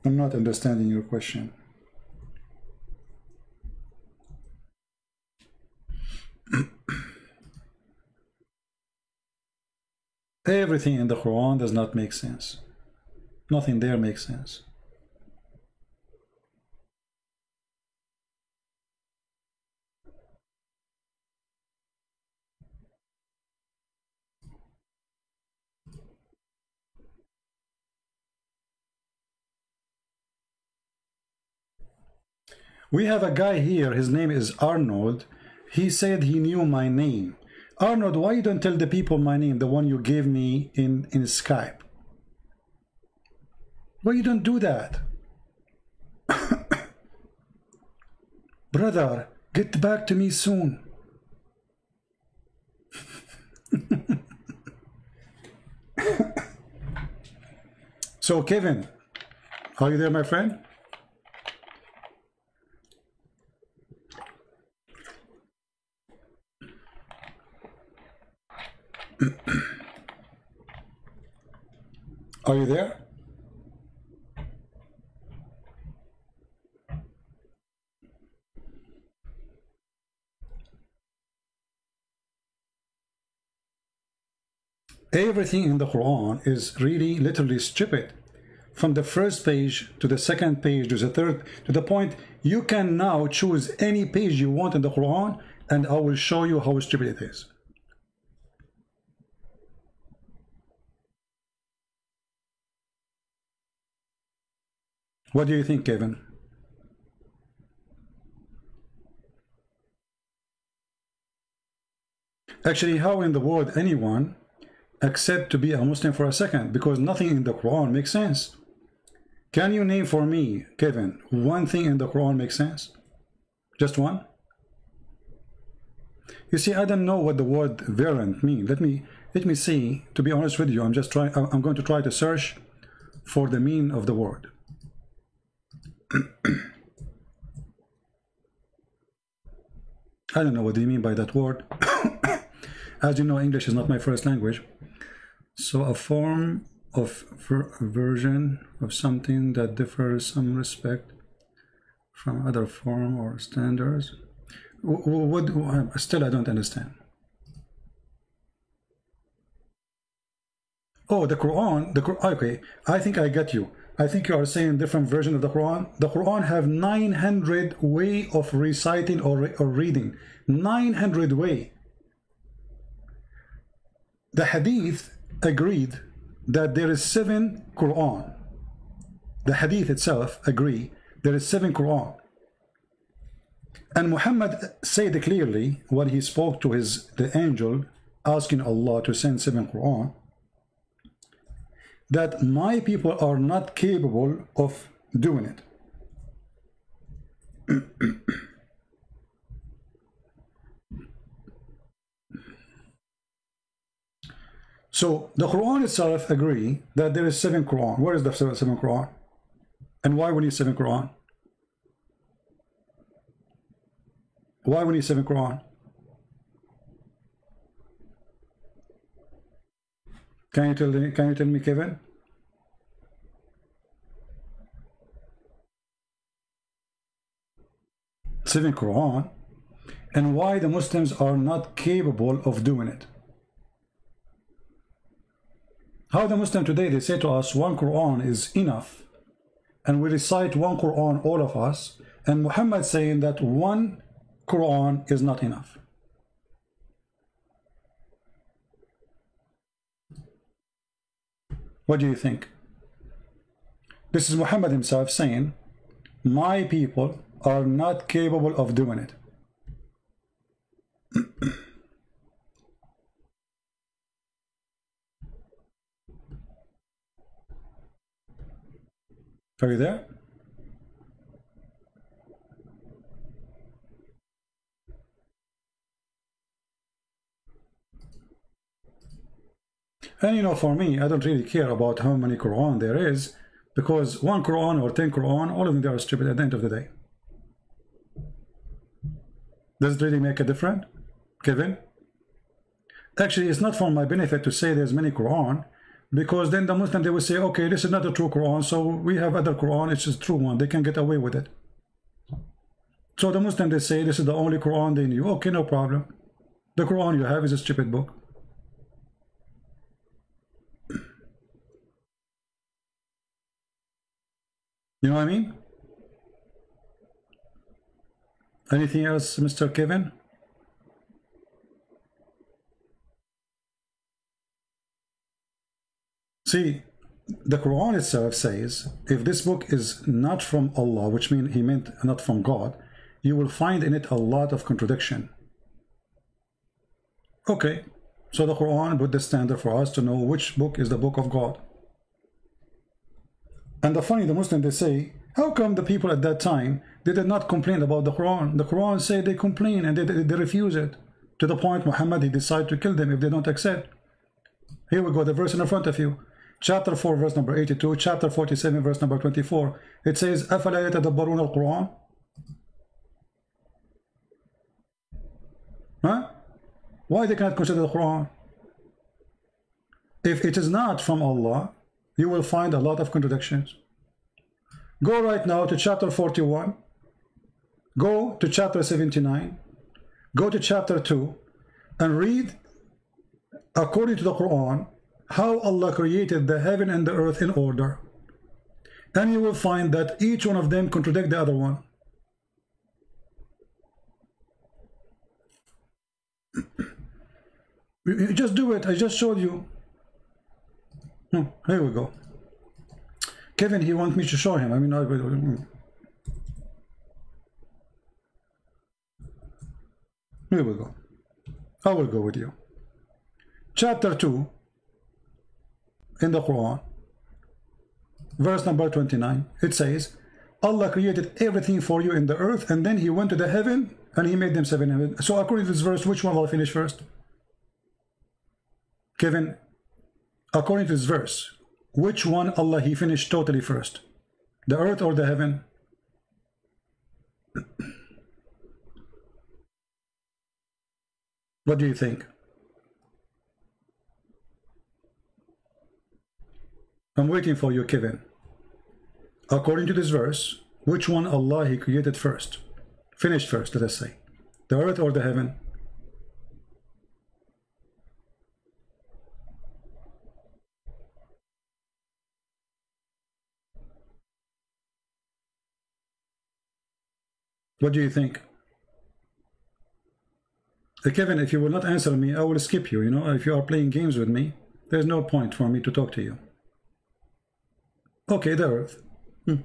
I'm not understanding your question. Everything in the Quran does not make sense. Nothing there makes sense. We have a guy here, his name is Arnold. He said he knew my name. Arnold, why you don't tell the people my name, the one you gave me in, in Skype? Why you don't do that? Brother, get back to me soon. so, Kevin, are you there, my friend? Are you there? Everything in the Quran is really literally stupid. From the first page to the second page to the third, to the point you can now choose any page you want in the Quran and I will show you how stupid it is. What do you think, Kevin? Actually, how in the world anyone accept to be a Muslim for a second? Because nothing in the Quran makes sense. Can you name for me, Kevin, one thing in the Quran makes sense? Just one? You see, I don't know what the word variant mean. Let me let me see. To be honest with you, I'm just trying. I'm going to try to search for the meaning of the word. I don't know what you mean by that word. As you know, English is not my first language. So a form of ver version of something that differs some respect from other form or standards. What, what still I don't understand. Oh, the Quran. The Quran. okay. I think I get you. I think you are saying different version of the Quran. The Quran have 900 way of reciting or, or reading. 900 way. The Hadith agreed that there is seven Quran. The Hadith itself agree there is seven Quran. And Muhammad said clearly when he spoke to his the angel asking Allah to send seven Quran that my people are not capable of doing it. so the Quran itself agree that there is seven Quran. Where is the seven Quran? And why we need seven Quran? Why we need seven Quran? Can you tell me, can you tell me, Kevin? Seven Quran and why the Muslims are not capable of doing it. How the Muslim today, they say to us, one Quran is enough. And we recite one Quran, all of us. And Muhammad saying that one Quran is not enough. What do you think? This is Muhammad himself saying, my people are not capable of doing it. are you there? And you know, for me, I don't really care about how many Quran there is, because one Quran or 10 Quran, all of them they are stupid at the end of the day. Does it really make a difference, Kevin? Actually, it's not for my benefit to say there's many Quran, because then the Muslim, they will say, okay, this is not a true Quran, so we have other Quran, it's a true one, they can get away with it. So the Muslim, they say, this is the only Quran they knew. Okay, no problem. The Quran you have is a stupid book. You know what I mean? Anything else, Mr. Kevin? See, the Quran itself says, if this book is not from Allah, which means he meant not from God, you will find in it a lot of contradiction. Okay, so the Quran put the standard for us to know which book is the book of God. And the funny, the Muslim, they say, how come the people at that time, they did not complain about the Quran? The Quran say they complain and they, they, they refuse it. To the point Muhammad, he decided to kill them if they don't accept. Here we go, the verse in front of you. Chapter 4, verse number 82, chapter 47, verse number 24. It says, أَفَلَا يَتَدَبَّرُونَ الْقُرْآنِ Huh? Why they cannot consider the Quran? If it is not from Allah, you will find a lot of contradictions. Go right now to chapter 41. Go to chapter 79. Go to chapter 2 and read, according to the Quran, how Allah created the heaven and the earth in order. And you will find that each one of them contradict the other one. You just do it. I just showed you. Hmm, here we go. Kevin, he wants me to show him. I mean, I, here we go. I will go with you. Chapter 2 in the Quran, verse number 29, it says, Allah created everything for you in the earth, and then he went to the heaven, and he made them seven heaven. So according to this verse, which one will I finish first? Kevin, according to this verse, which one Allah he finished totally first? The earth or the heaven? what do you think? I'm waiting for you, Kevin. According to this verse, which one Allah he created first? Finished first, let us say. The earth or the heaven? What do you think? Uh, Kevin, if you will not answer me, I will skip you. You know, if you are playing games with me, there's no point for me to talk to you. Okay, the earth. Hmm.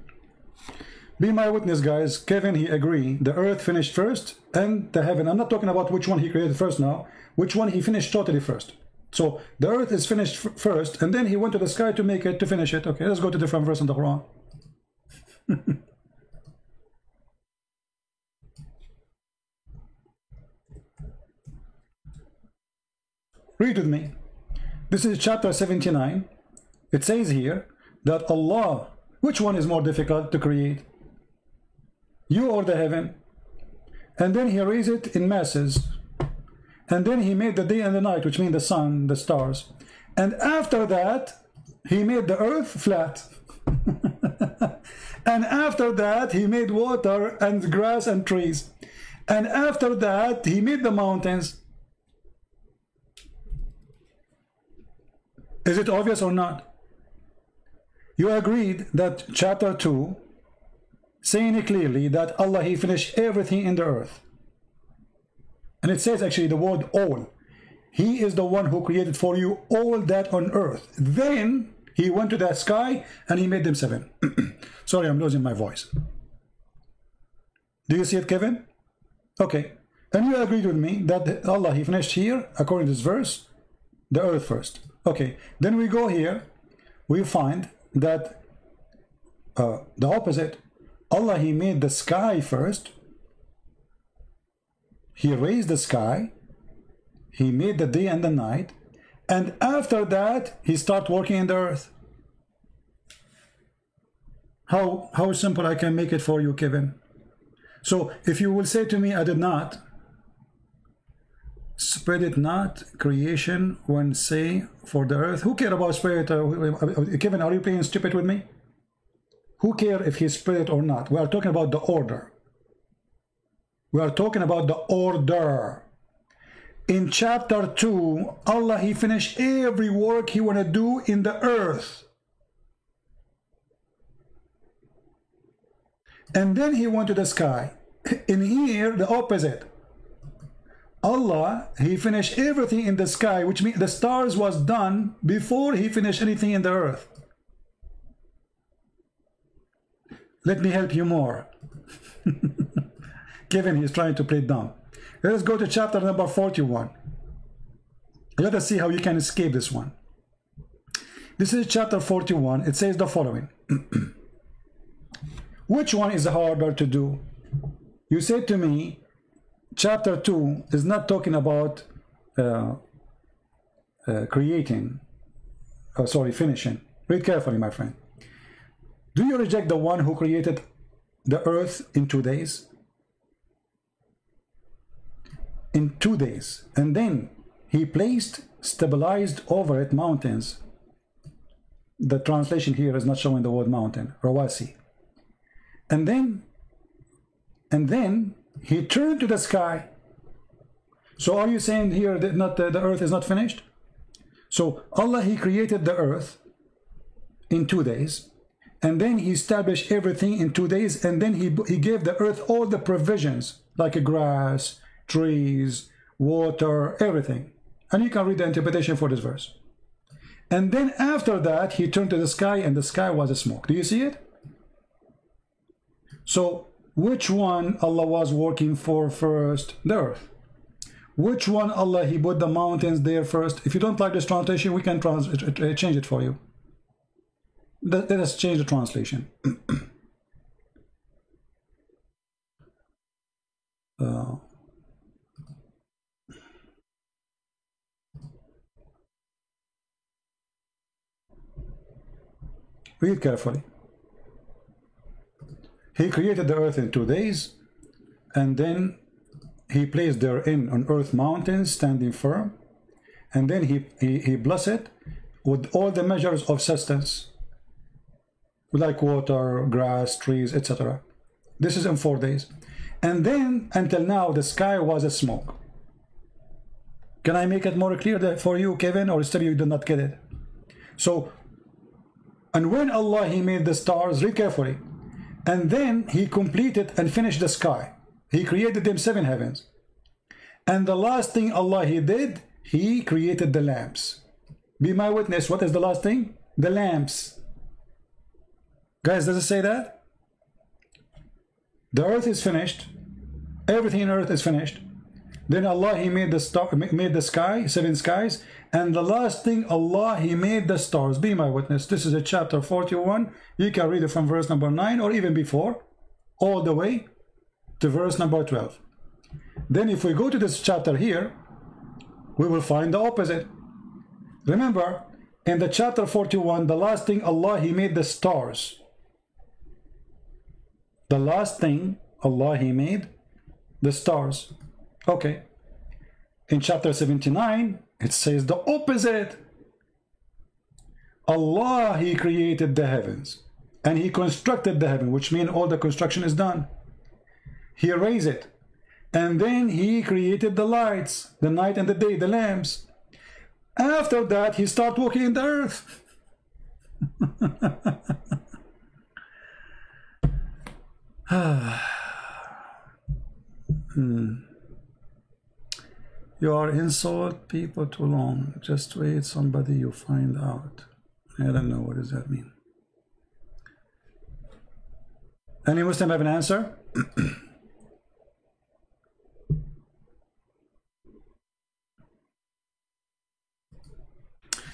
Be my witness, guys. Kevin, he agree. The earth finished first and the heaven. I'm not talking about which one he created first now. Which one he finished totally first. So the earth is finished first and then he went to the sky to make it, to finish it. Okay, let's go to different verse in the Quran. Read with me. This is chapter 79. It says here that Allah, which one is more difficult to create? You or the heaven? And then he raised it in masses. And then he made the day and the night, which mean the sun, the stars. And after that, he made the earth flat. and after that, he made water and grass and trees. And after that, he made the mountains. Is it obvious or not? You agreed that chapter 2, saying it clearly that Allah, He finished everything in the earth. And it says actually the word all. He is the one who created for you all that on earth. Then he went to that sky and he made them seven. Sorry, I'm losing my voice. Do you see it, Kevin? Okay. And you agreed with me that Allah, He finished here, according to this verse, the earth first. Okay, then we go here, we find that uh, the opposite, Allah, He made the sky first. He raised the sky. He made the day and the night. And after that, He start working in the earth. How, how simple I can make it for you, Kevin. So if you will say to me, I did not, spread it not creation when say for the earth. Who care about spread uh, kevin are you playing stupid with me? Who care if he spread it or not? We are talking about the order. We are talking about the order. In chapter 2 allah he finished every work he want to do in the earth. And then he went to the sky. In here the opposite Allah, he finished everything in the sky, which means the stars was done before he finished anything in the earth. Let me help you more. Kevin, he's trying to play dumb. Let us go to chapter number 41. Let us see how you can escape this one. This is chapter 41. It says the following. Which one is harder to do? You said to me, chapter 2 is not talking about uh, uh, creating, oh, sorry, finishing. Read carefully, my friend. Do you reject the one who created the earth in two days? In two days. And then he placed, stabilized over it mountains. The translation here is not showing the word mountain, Rawasi. And then, and then he turned to the sky. So are you saying here that not the, the earth is not finished? So Allah, He created the earth in two days. And then He established everything in two days. And then He, he gave the earth all the provisions, like a grass, trees, water, everything. And you can read the interpretation for this verse. And then after that, He turned to the sky and the sky was a smoke. Do you see it? So which one Allah was working for first? The earth. Which one Allah, He put the mountains there first? If you don't like this translation, we can trans change it for you. Let, let us change the translation. uh, read carefully. He created the earth in two days, and then he placed therein on earth mountains standing firm, and then he, he, he blessed it with all the measures of sustenance, like water, grass, trees, etc. This is in four days. And then, until now, the sky was a smoke. Can I make it more clear for you, Kevin, or still you do not get it? So, and when Allah, He made the stars, read carefully, and then he completed and finished the sky. He created them seven heavens. And the last thing Allah He did, He created the lamps. Be my witness. What is the last thing? The lamps. Guys, does it say that? The earth is finished. Everything in earth is finished. Then Allah He made the star, made the sky, seven skies, and the last thing Allah He made the stars. Be my witness. This is a chapter 41. You can read it from verse number 9 or even before, all the way to verse number 12. Then if we go to this chapter here, we will find the opposite. Remember, in the chapter 41, the last thing Allah He made the stars. The last thing Allah He made the stars. Okay. In chapter 79, it says the opposite. Allah, He created the heavens and He constructed the heaven, which means all the construction is done. He raised it. And then He created the lights, the night and the day, the lamps. After that, He started walking in the earth. hmm. You are insult people too long. Just wait, somebody you find out. I don't know what does that mean. Any Muslim have an answer?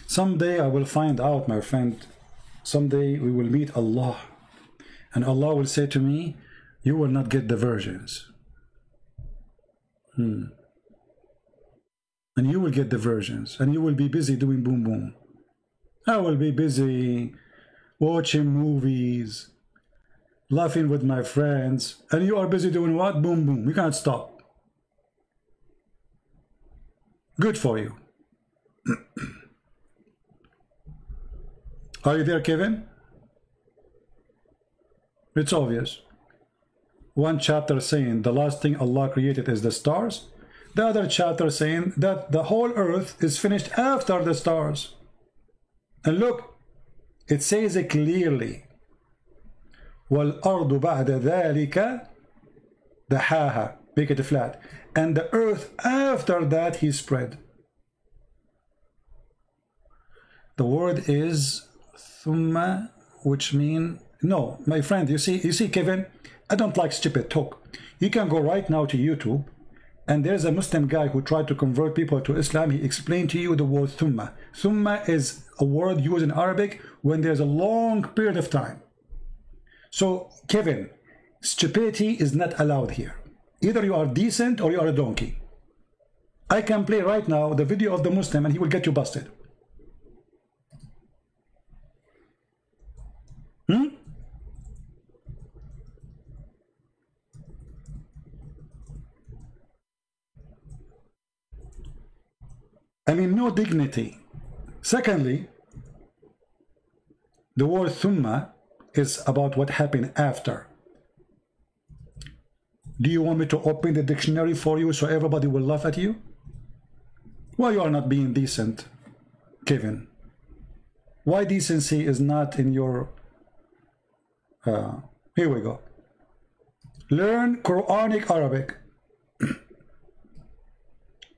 Someday I will find out, my friend. Someday we will meet Allah. And Allah will say to me, you will not get the virgins. Hmm and you will get diversions and you will be busy doing boom boom. I will be busy watching movies, laughing with my friends, and you are busy doing what? Boom boom. You can't stop. Good for you. are you there, Kevin? It's obvious. One chapter saying the last thing Allah created is the stars the other chapter saying that the whole earth is finished after the stars. And look, it says it clearly. وَالْأَرْضُ بَعْدَ ذَلِكَ دَحَاهَا Make it flat. And the earth after that he spread. The word is thumma, which mean no, my friend. You see, you see, Kevin. I don't like stupid talk. You can go right now to YouTube and there's a Muslim guy who tried to convert people to Islam. He explained to you the word thumma. Thumma is a word used in Arabic when there's a long period of time. So, Kevin, stupidity is not allowed here. Either you are decent or you are a donkey. I can play right now the video of the Muslim and he will get you busted. Hmm? I mean, no dignity. Secondly, the word thumma is about what happened after. Do you want me to open the dictionary for you so everybody will laugh at you? Why you are not being decent, Kevin? Why decency is not in your... Uh, here we go. Learn Quranic Arabic.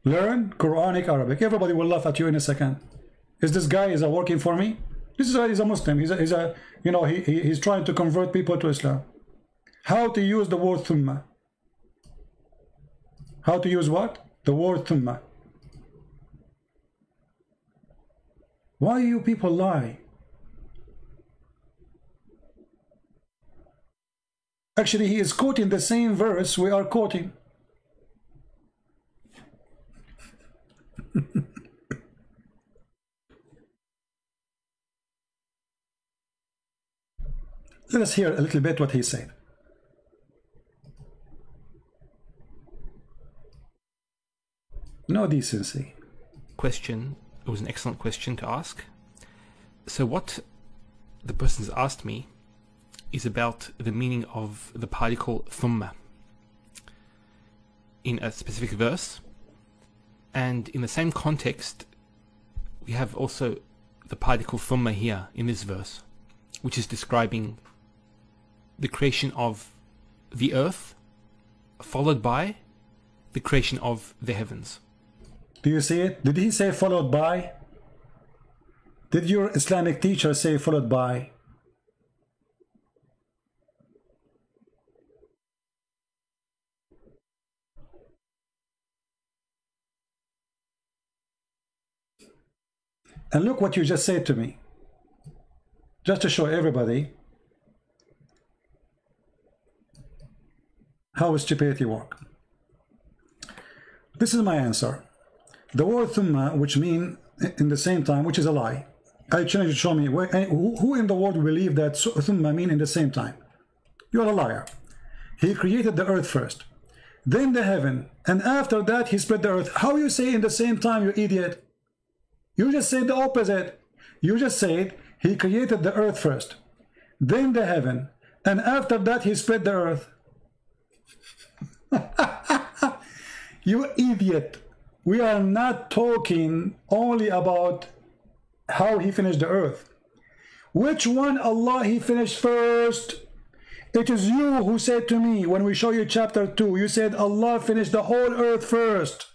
Learn Quranic Arabic. Everybody will laugh at you in a second. Is this guy is a working for me? This is a, he's a Muslim. He's a, he's a you know he, he he's trying to convert people to Islam. How to use the word thumma? How to use what? The word thumma. Why you people lie? Actually, he is quoting the same verse we are quoting. Let us hear a little bit what he said. No decency. Question. It was an excellent question to ask. So what the person's asked me is about the meaning of the particle thumma in a specific verse and in the same context, we have also the particle thumma here in this verse, which is describing the creation of the earth followed by the creation of the heavens. Do you see it? Did he say followed by? Did your Islamic teacher say followed by? And look what you just said to me. Just to show everybody how stupidity work. This is my answer. The word thumma, which mean in the same time, which is a lie. I challenge you to show me eh, who in the world believe that thumma mean in the same time. You're a liar. He created the earth first, then the heaven, and after that he spread the earth. How you say in the same time, you idiot? You just said the opposite. You just said he created the earth first, then the heaven, and after that he spread the earth. you idiot. We are not talking only about how he finished the earth. Which one Allah he finished first? It is you who said to me when we show you chapter 2, you said Allah finished the whole earth first.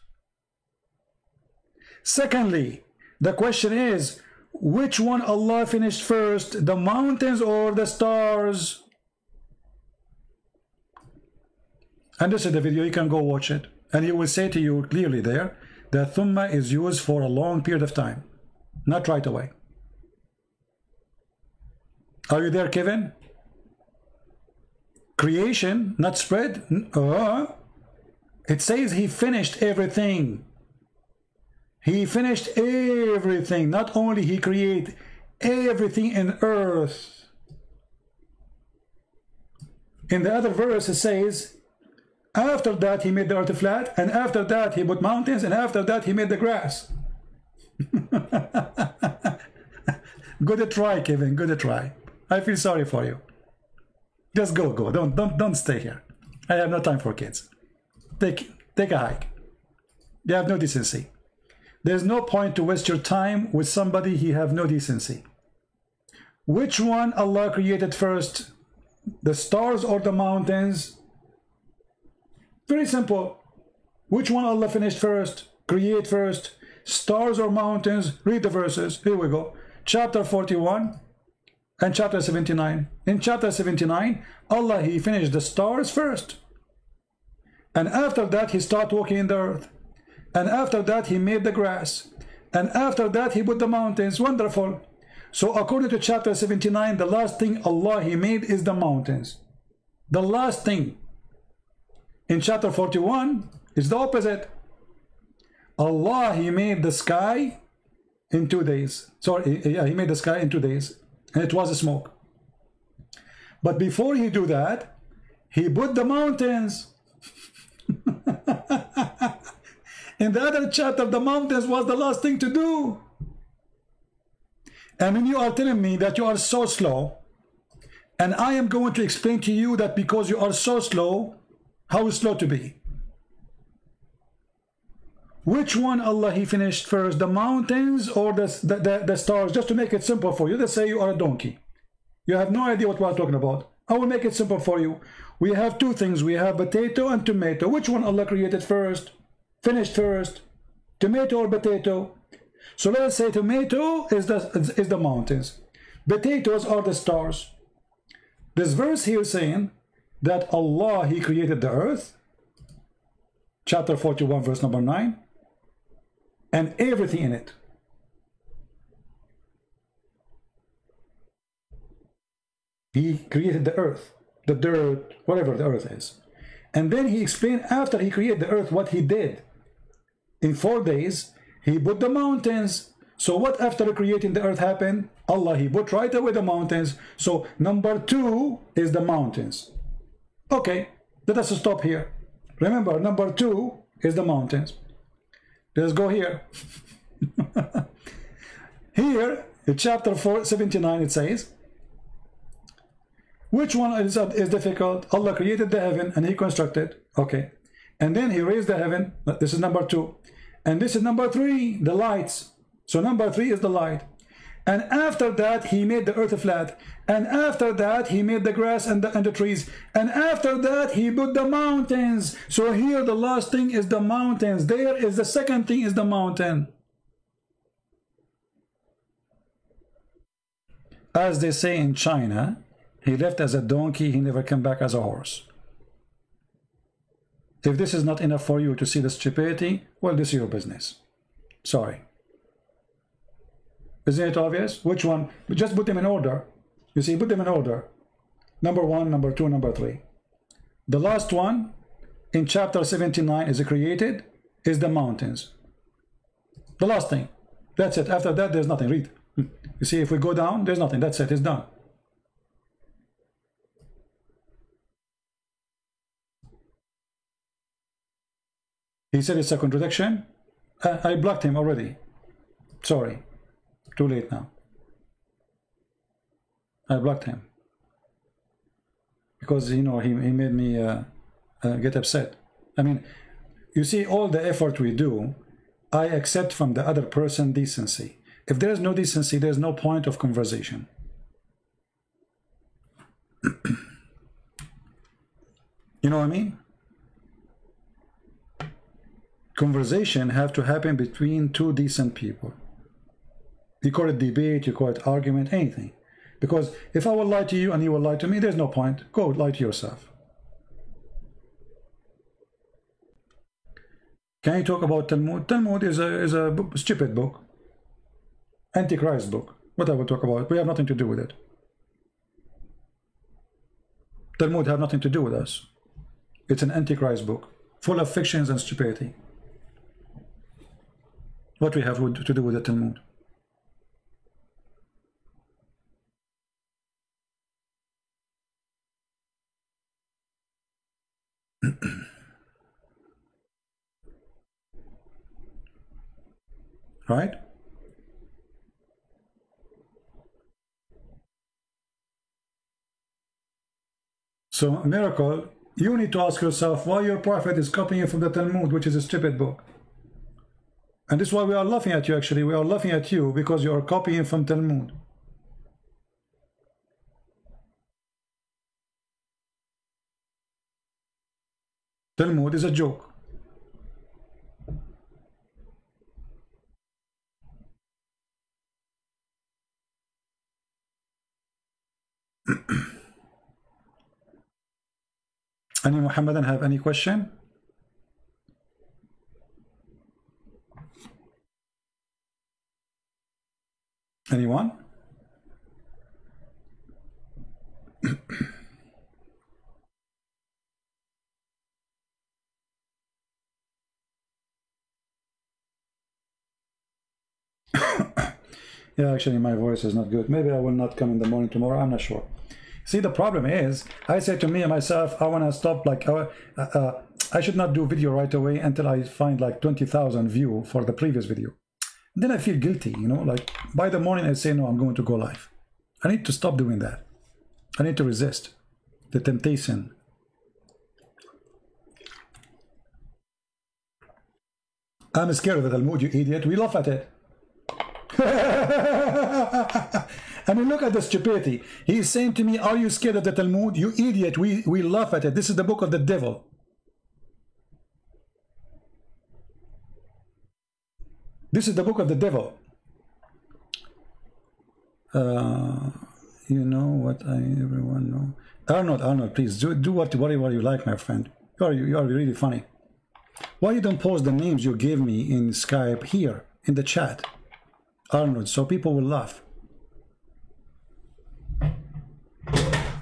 Secondly, the question is, which one Allah finished first, the mountains or the stars? And this is the video, you can go watch it. And he will say to you clearly there that thumma is used for a long period of time, not right away. Are you there, Kevin? Creation, not spread. Uh, it says he finished everything. He finished everything. Not only he created everything in earth. In the other verse it says after that, he made the earth flat, and after that, he put mountains, and after that, he made the grass. good try, Kevin. Good try. I feel sorry for you. Just go, go. Don't, don't, don't stay here. I have no time for kids. Take, take a hike. You have no decency. There's no point to waste your time with somebody he have no decency. Which one Allah created first? The stars or the mountains? Very simple. Which one Allah finished first? Create first. Stars or mountains? Read the verses. Here we go. Chapter 41 and chapter 79. In chapter 79, Allah, He finished the stars first. And after that, He started walking in the earth. And after that, He made the grass. And after that, He put the mountains. Wonderful. So according to chapter 79, the last thing Allah, He made is the mountains. The last thing. In chapter 41, it's the opposite. Allah, He made the sky in two days. Sorry, yeah, He made the sky in two days. And it was a smoke. But before He do that, He put the mountains. in the other chapter, the mountains was the last thing to do. And when you are telling me that you are so slow, and I am going to explain to you that because you are so slow, how slow to be? Which one Allah He finished first, the mountains or the, the, the, stars? Just to make it simple for you, let's say you are a donkey. You have no idea what we're talking about. I will make it simple for you. We have two things. We have potato and tomato. Which one Allah created first? Finished first? Tomato or potato? So let's say tomato is the, is the mountains. Potatoes are the stars. This verse here saying that Allah, He created the earth, chapter 41, verse number 9, and everything in it. He created the earth, the dirt, whatever the earth is. And then he explained after he created the earth what he did. In four days, he put the mountains. So what after creating the earth happened? Allah, he put right away the mountains. So number two is the mountains. Okay, let us stop here. Remember, number two is the mountains. Let's go here. here, in chapter 4, 79, it says, which one is, is difficult? Allah created the heaven and He constructed. Okay. And then He raised the heaven. This is number two. And this is number three, the lights. So number three is the light. And after that, he made the earth flat. And after that, he made the grass and the, and the trees. And after that, he put the mountains. So here, the last thing is the mountains. There is the second thing is the mountain. As they say in China, he left as a donkey, he never came back as a horse. If this is not enough for you to see the stupidity, well, this is your business. Sorry. Isn't it obvious? Which one? Just put them in order. You see, put them in order. Number one, number two, number three. The last one in chapter 79 is created is the mountains. The last thing. That's it. After that, there's nothing. Read. You see, if we go down, there's nothing. That's it. It's done. He said it's a contradiction. Uh, I blocked him already. Sorry. Too late now. I blocked him. Because, you know, he, he made me uh, uh, get upset. I mean, you see, all the effort we do, I accept from the other person decency. If there is no decency, there's no point of conversation. you know what I mean? Conversation have to happen between two decent people. You call it debate, you call it argument, anything. Because if I will lie to you and you will lie to me, there's no point. Go lie to yourself. Can you talk about Talmud? Talmud is a, is a stupid book. Antichrist book. What I will talk about. We have nothing to do with it. Talmud have nothing to do with us. It's an Antichrist book, full of fictions and stupidity. What we have to do with the Talmud? right? So, miracle, you need to ask yourself why your prophet is copying from the Talmud, which is a stupid book. And this is why we are laughing at you, actually. We are laughing at you because you are copying from Talmud. Talmud is a joke. any Muhammadan have any question? Anyone? yeah, actually, my voice is not good. Maybe I will not come in the morning tomorrow. I'm not sure. See, the problem is, I say to me and myself, I want to stop, like, uh, uh, I should not do video right away until I find like 20,000 view for the previous video. Then I feel guilty, you know, like by the morning I say, no, I'm going to go live. I need to stop doing that. I need to resist the temptation. I'm scared of the Talmud, you idiot. We laugh at it. I mean, look at the stupidity. He's saying to me, are you scared of the Talmud? You idiot. We, we laugh at it. This is the book of the devil. This is the book of the devil. Uh, you know what I everyone know. Arnold, Arnold, please do do what whatever you like, my friend. You are you are really funny. Why you don't post the names you gave me in Skype here in the chat, Arnold, so people will laugh.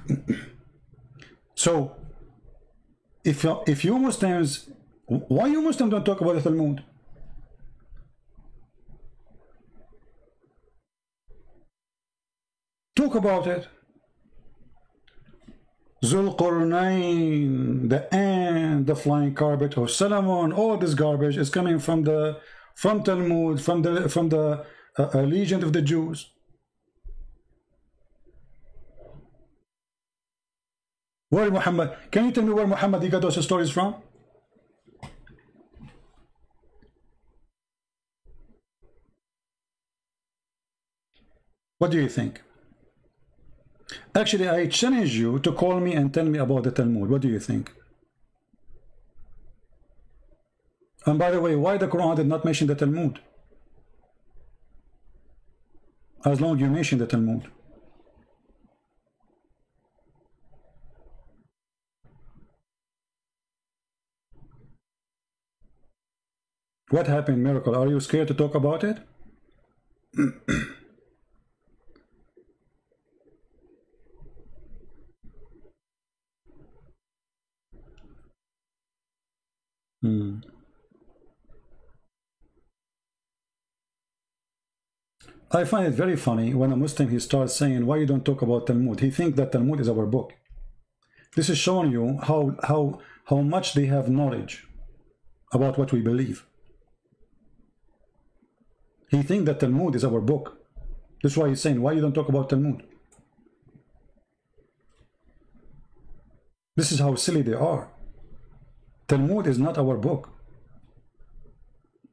so, if you, if you Muslims, why you Muslims don't talk about the Talmud? Talk about it. Zulqarnain, the ant, the flying carpet, or Solomon, all this garbage is coming from the from Talmud, from the from the uh, uh, legend of the Jews. Where Muhammad? Can you tell me where Muhammad he got those stories from? What do you think? Actually, I challenge you to call me and tell me about the Talmud. What do you think? And by the way, why the Quran did not mention the Talmud? As long as you mention the Talmud. What happened, Miracle? Are you scared to talk about it? hmm. I find it very funny when a Muslim he starts saying, why you don't talk about Talmud? He thinks that Talmud is our book. This is showing you how, how, how much they have knowledge about what we believe. He thinks that Talmud is our book. That's why he's saying, why you don't talk about Talmud? This is how silly they are. Talmud is not our book.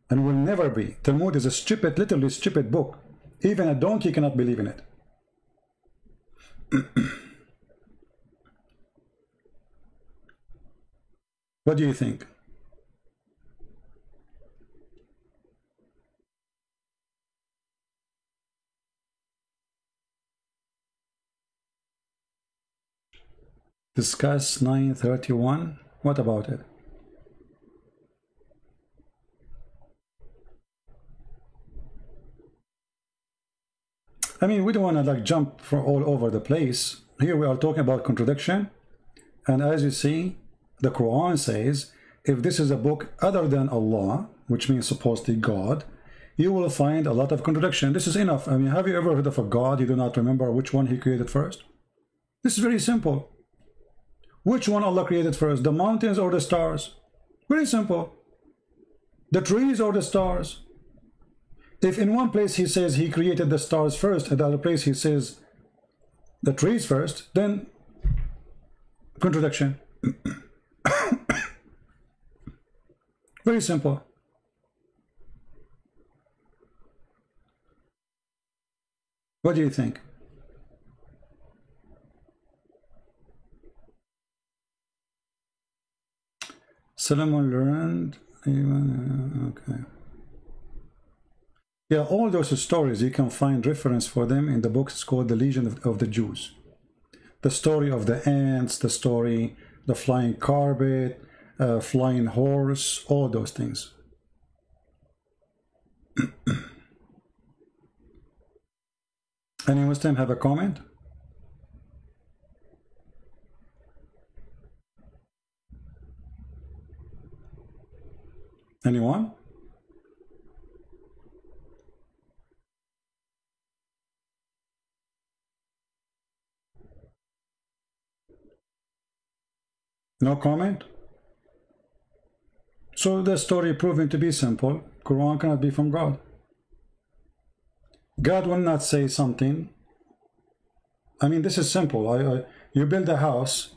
And will never be. Talmud is a stupid, literally stupid book. Even a donkey cannot believe in it. what do you think? Discuss 931. What about it? I mean, we don't want to like jump from all over the place. Here we are talking about contradiction. And as you see, the Quran says, if this is a book other than Allah, which means supposedly God, you will find a lot of contradiction. This is enough. I mean, have you ever heard of a God you do not remember which one he created first? This is very simple. Which one Allah created first, the mountains or the stars? Very simple. The trees or the stars? If in one place he says he created the stars first, and the other place he says the trees first, then contradiction. Very simple. What do you think? Solomon learned, uh, okay. Yeah, all those stories, you can find reference for them in the book. It's called The Legends of, of the Jews. The story of the ants, the story, the flying carpet, uh, flying horse, all those things. Any Muslim have a comment? Anyone? No comment? So the story proving to be simple. Quran cannot be from God. God will not say something. I mean, this is simple. I, I, you build a house.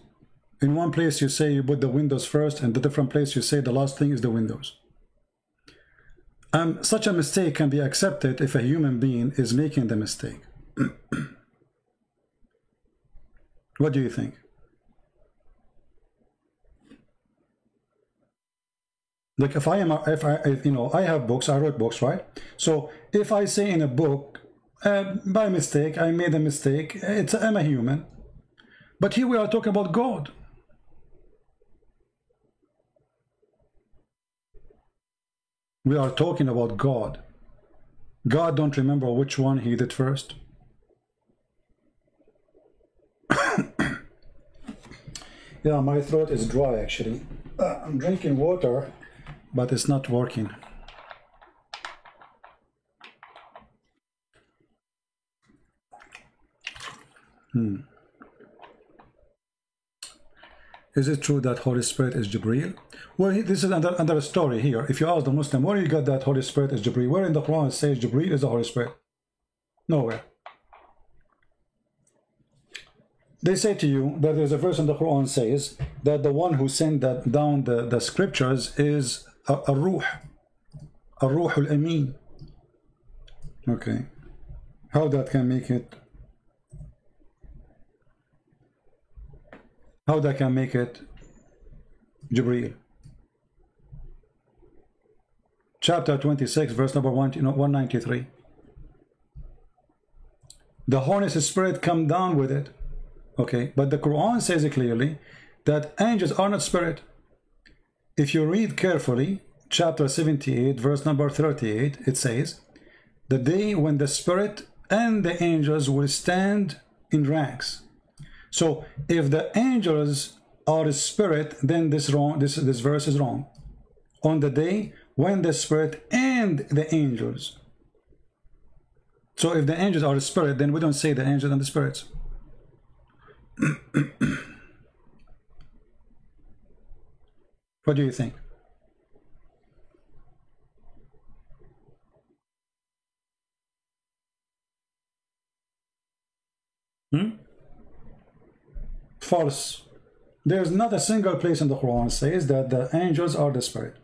In one place you say you put the windows first, and the different place you say the last thing is the windows. And such a mistake can be accepted if a human being is making the mistake. what do you think? Like if I am, if I, if, you know, I have books, I wrote books, right? So if I say in a book, uh, by mistake, I made a mistake, it's, I'm a human. But here we are talking about God. We are talking about God. God don't remember which one he did first. yeah, my throat is dry actually. Uh, I'm drinking water but it's not working. Hmm. Is it true that Holy Spirit is Jibreel? Well, this is another, another story here. If you ask the Muslim, where you got that Holy Spirit is Jibreel? Where in the Quran it says Jibreel is the Holy Spirit? Nowhere. They say to you that there's a verse in the Quran says that the one who sent that down the, the scriptures is الروح الروح الأمين okay how that can make it how that can make it Jibreel chapter 26 verse number 1 you know, 193 the Holy Spirit come down with it okay but the Quran says clearly that angels are not spirit if you read carefully chapter 78 verse number 38 it says the day when the spirit and the angels will stand in ranks. So if the angels are spirit then this wrong this this verse is wrong. On the day when the spirit and the angels so if the angels are spirit then we don't say the angels and the spirits what do you think Hmm? False. There's not a single place in the Quran says that the angels are the spirit.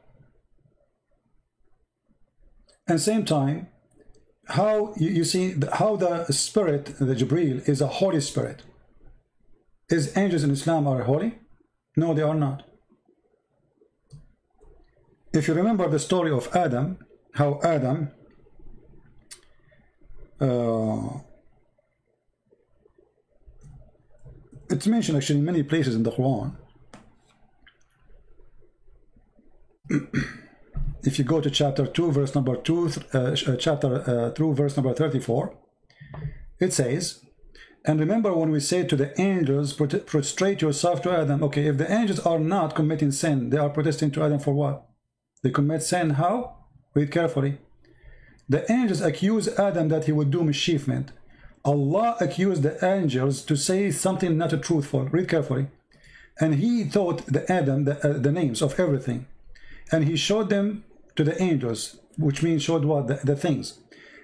And same time, how you, you see how the spirit, the Jibreel, is a holy spirit. Is angels in Islam are holy? No, they are not. If you remember the story of Adam, how Adam uh, it's mentioned actually in many places in the Quran. if you go to chapter 2, verse number 2, uh, uh, chapter uh, 2, verse number 34, it says, and remember when we say to the angels, prostrate yourself to Adam. Okay, if the angels are not committing sin, they are protesting to Adam for what? They commit sin, how? Read carefully. The angels accuse Adam that he would do mischiefment. Allah accused the angels to say something not truthful. Read carefully. And he taught the Adam the, uh, the names of everything. And he showed them to the angels, which means showed what? The, the things.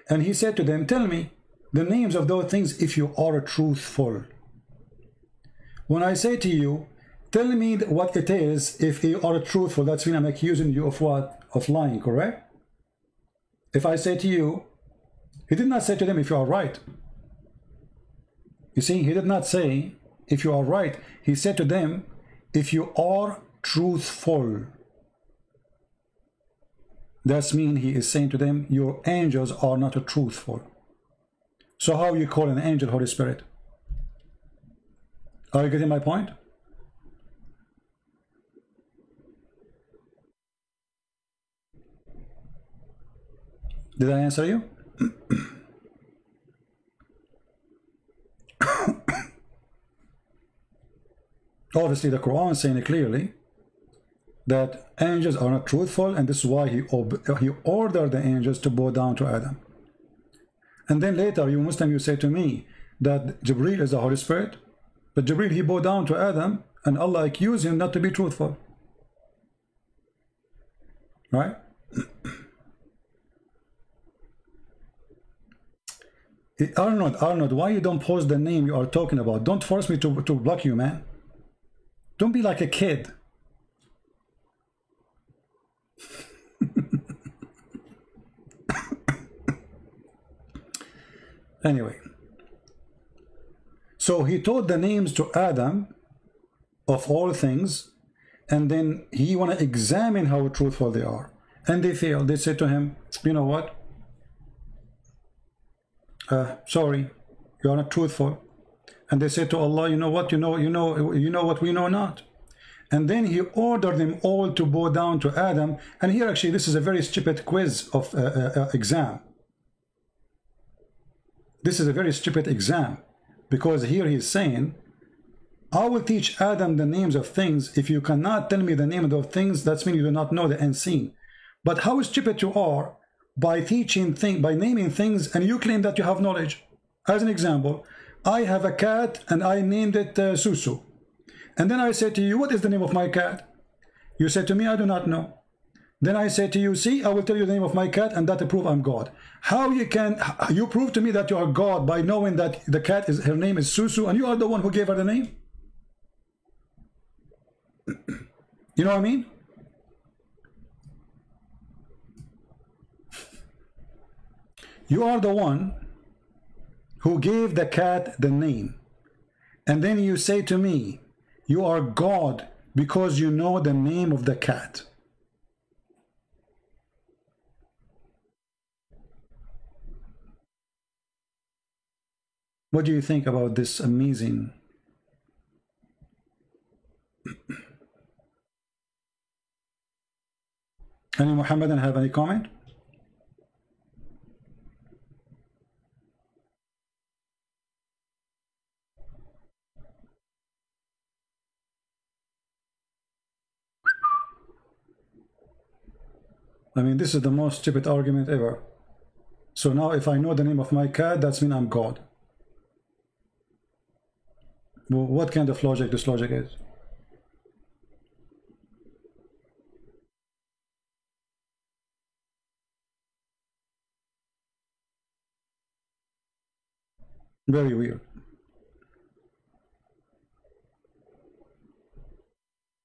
And he said to them, tell me the names of those things if you are truthful. When I say to you, tell me what it is if you are truthful, that's when I'm accusing you of what? Of lying, correct? If I say to you, he did not say to them if you are right. You see, he did not say, if you are right. He said to them, if you are truthful. That's mean he is saying to them, your angels are not truthful. So how you call an angel Holy Spirit? Are you getting my point? Did I answer you? Obviously, the Quran is saying clearly that angels are not truthful, and this is why he, he ordered the angels to bow down to Adam. And then later, you Muslim, you say to me that Jibril is the Holy Spirit, but Jibril, he bowed down to Adam, and Allah accused him not to be truthful. Right? Arnold, Arnold, why you don't post the name you are talking about? Don't force me to, to block you, man. Don't be like a kid. anyway. So he told the names to Adam of all things, and then he want to examine how truthful they are. And they failed. They said to him, you know what? Uh, sorry, you are not truthful. And they said to Allah, you know what, you know, you know, you know what we know not. And then he ordered them all to bow down to Adam. And here actually, this is a very stupid quiz of uh, uh, uh exam. This is a very stupid exam because here he's saying, I will teach Adam the names of things. If you cannot tell me the name of those things, that's mean you do not know the unseen. But how stupid you are by teaching things, by naming things, and you claim that you have knowledge. As an example, I have a cat and I named it uh, Susu. And then I say to you, what is the name of my cat? You say to me, I do not know. Then I say to you, see, I will tell you the name of my cat and that prove I'm God. How you can, you prove to me that you are God by knowing that the cat is, her name is Susu and you are the one who gave her the name? you know what I mean? You are the one who gave the cat the name. And then you say to me, You are God because you know the name of the cat. What do you think about this amazing? Any Muhammadan have any comment? I mean, this is the most stupid argument ever. So now if I know the name of my cat, that's mean I'm God. Well, what kind of logic this logic is? Very weird.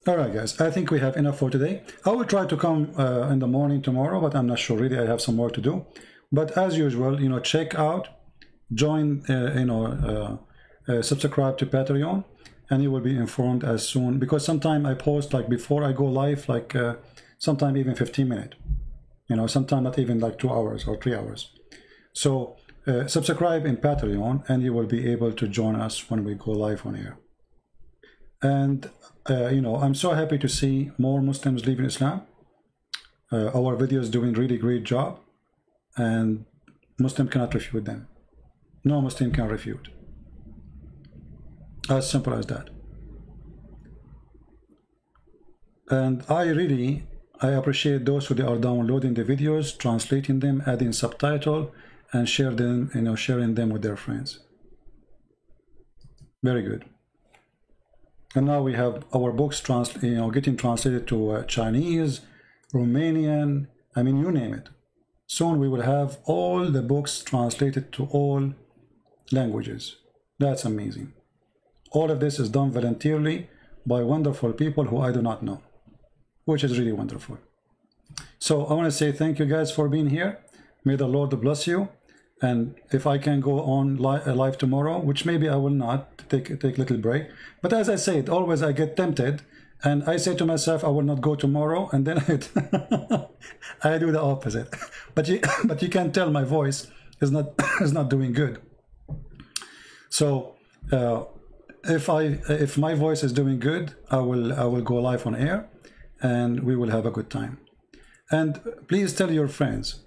All right, guys, I think we have enough for today. I will try to come uh, in the morning tomorrow, but I'm not sure really. I have some work to do. But as usual, you know, check out, join, uh, you know, uh, uh subscribe to Patreon, and you will be informed as soon. Because sometime I post like before I go live, like uh, sometime even 15 minutes, you know, sometime not even like two hours or three hours. So uh, subscribe in Patreon, and you will be able to join us when we go live on air. And, uh, you know, I'm so happy to see more Muslims leaving Islam. Uh, our videos doing really great job. And Muslim cannot refute them. No Muslim can refute. As simple as that. And I really, I appreciate those who they are downloading the videos, translating them, adding subtitle, and share them, you know, sharing them with their friends. Very good. And now we have our books trans you know, getting translated to uh, Chinese, Romanian, I mean, you name it. Soon we will have all the books translated to all languages. That's amazing. All of this is done voluntarily by wonderful people who I do not know, which is really wonderful. So I want to say thank you guys for being here. May the Lord bless you and if I can go on li uh, live tomorrow, which maybe I will not take take a little break. But as I said, always I get tempted, and I say to myself, I will not go tomorrow, and then I, I do the opposite. But you but you can tell my voice is not is not doing good. So uh, if I if my voice is doing good, I will I will go live on air, and we will have a good time. And please tell your friends.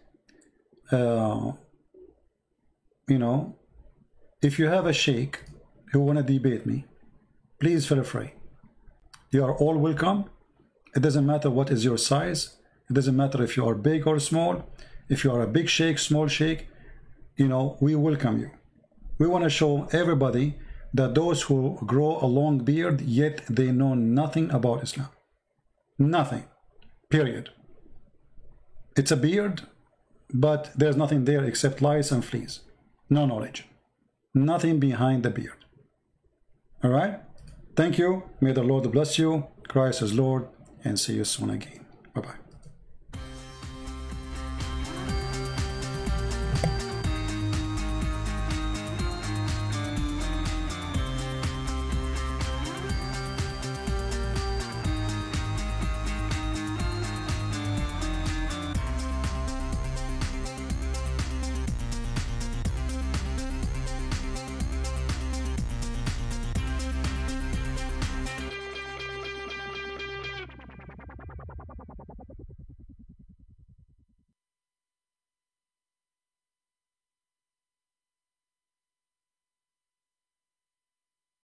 Uh, you know, if you have a sheikh who want to debate me, please feel free. You are all welcome. It doesn't matter what is your size. It doesn't matter if you are big or small. If you are a big sheikh, small sheikh, you know, we welcome you. We want to show everybody that those who grow a long beard, yet they know nothing about Islam. Nothing. Period. It's a beard, but there's nothing there except lice and fleas. No knowledge. Nothing behind the beard. All right? Thank you. May the Lord bless you. Christ is Lord. And see you soon again. Bye-bye.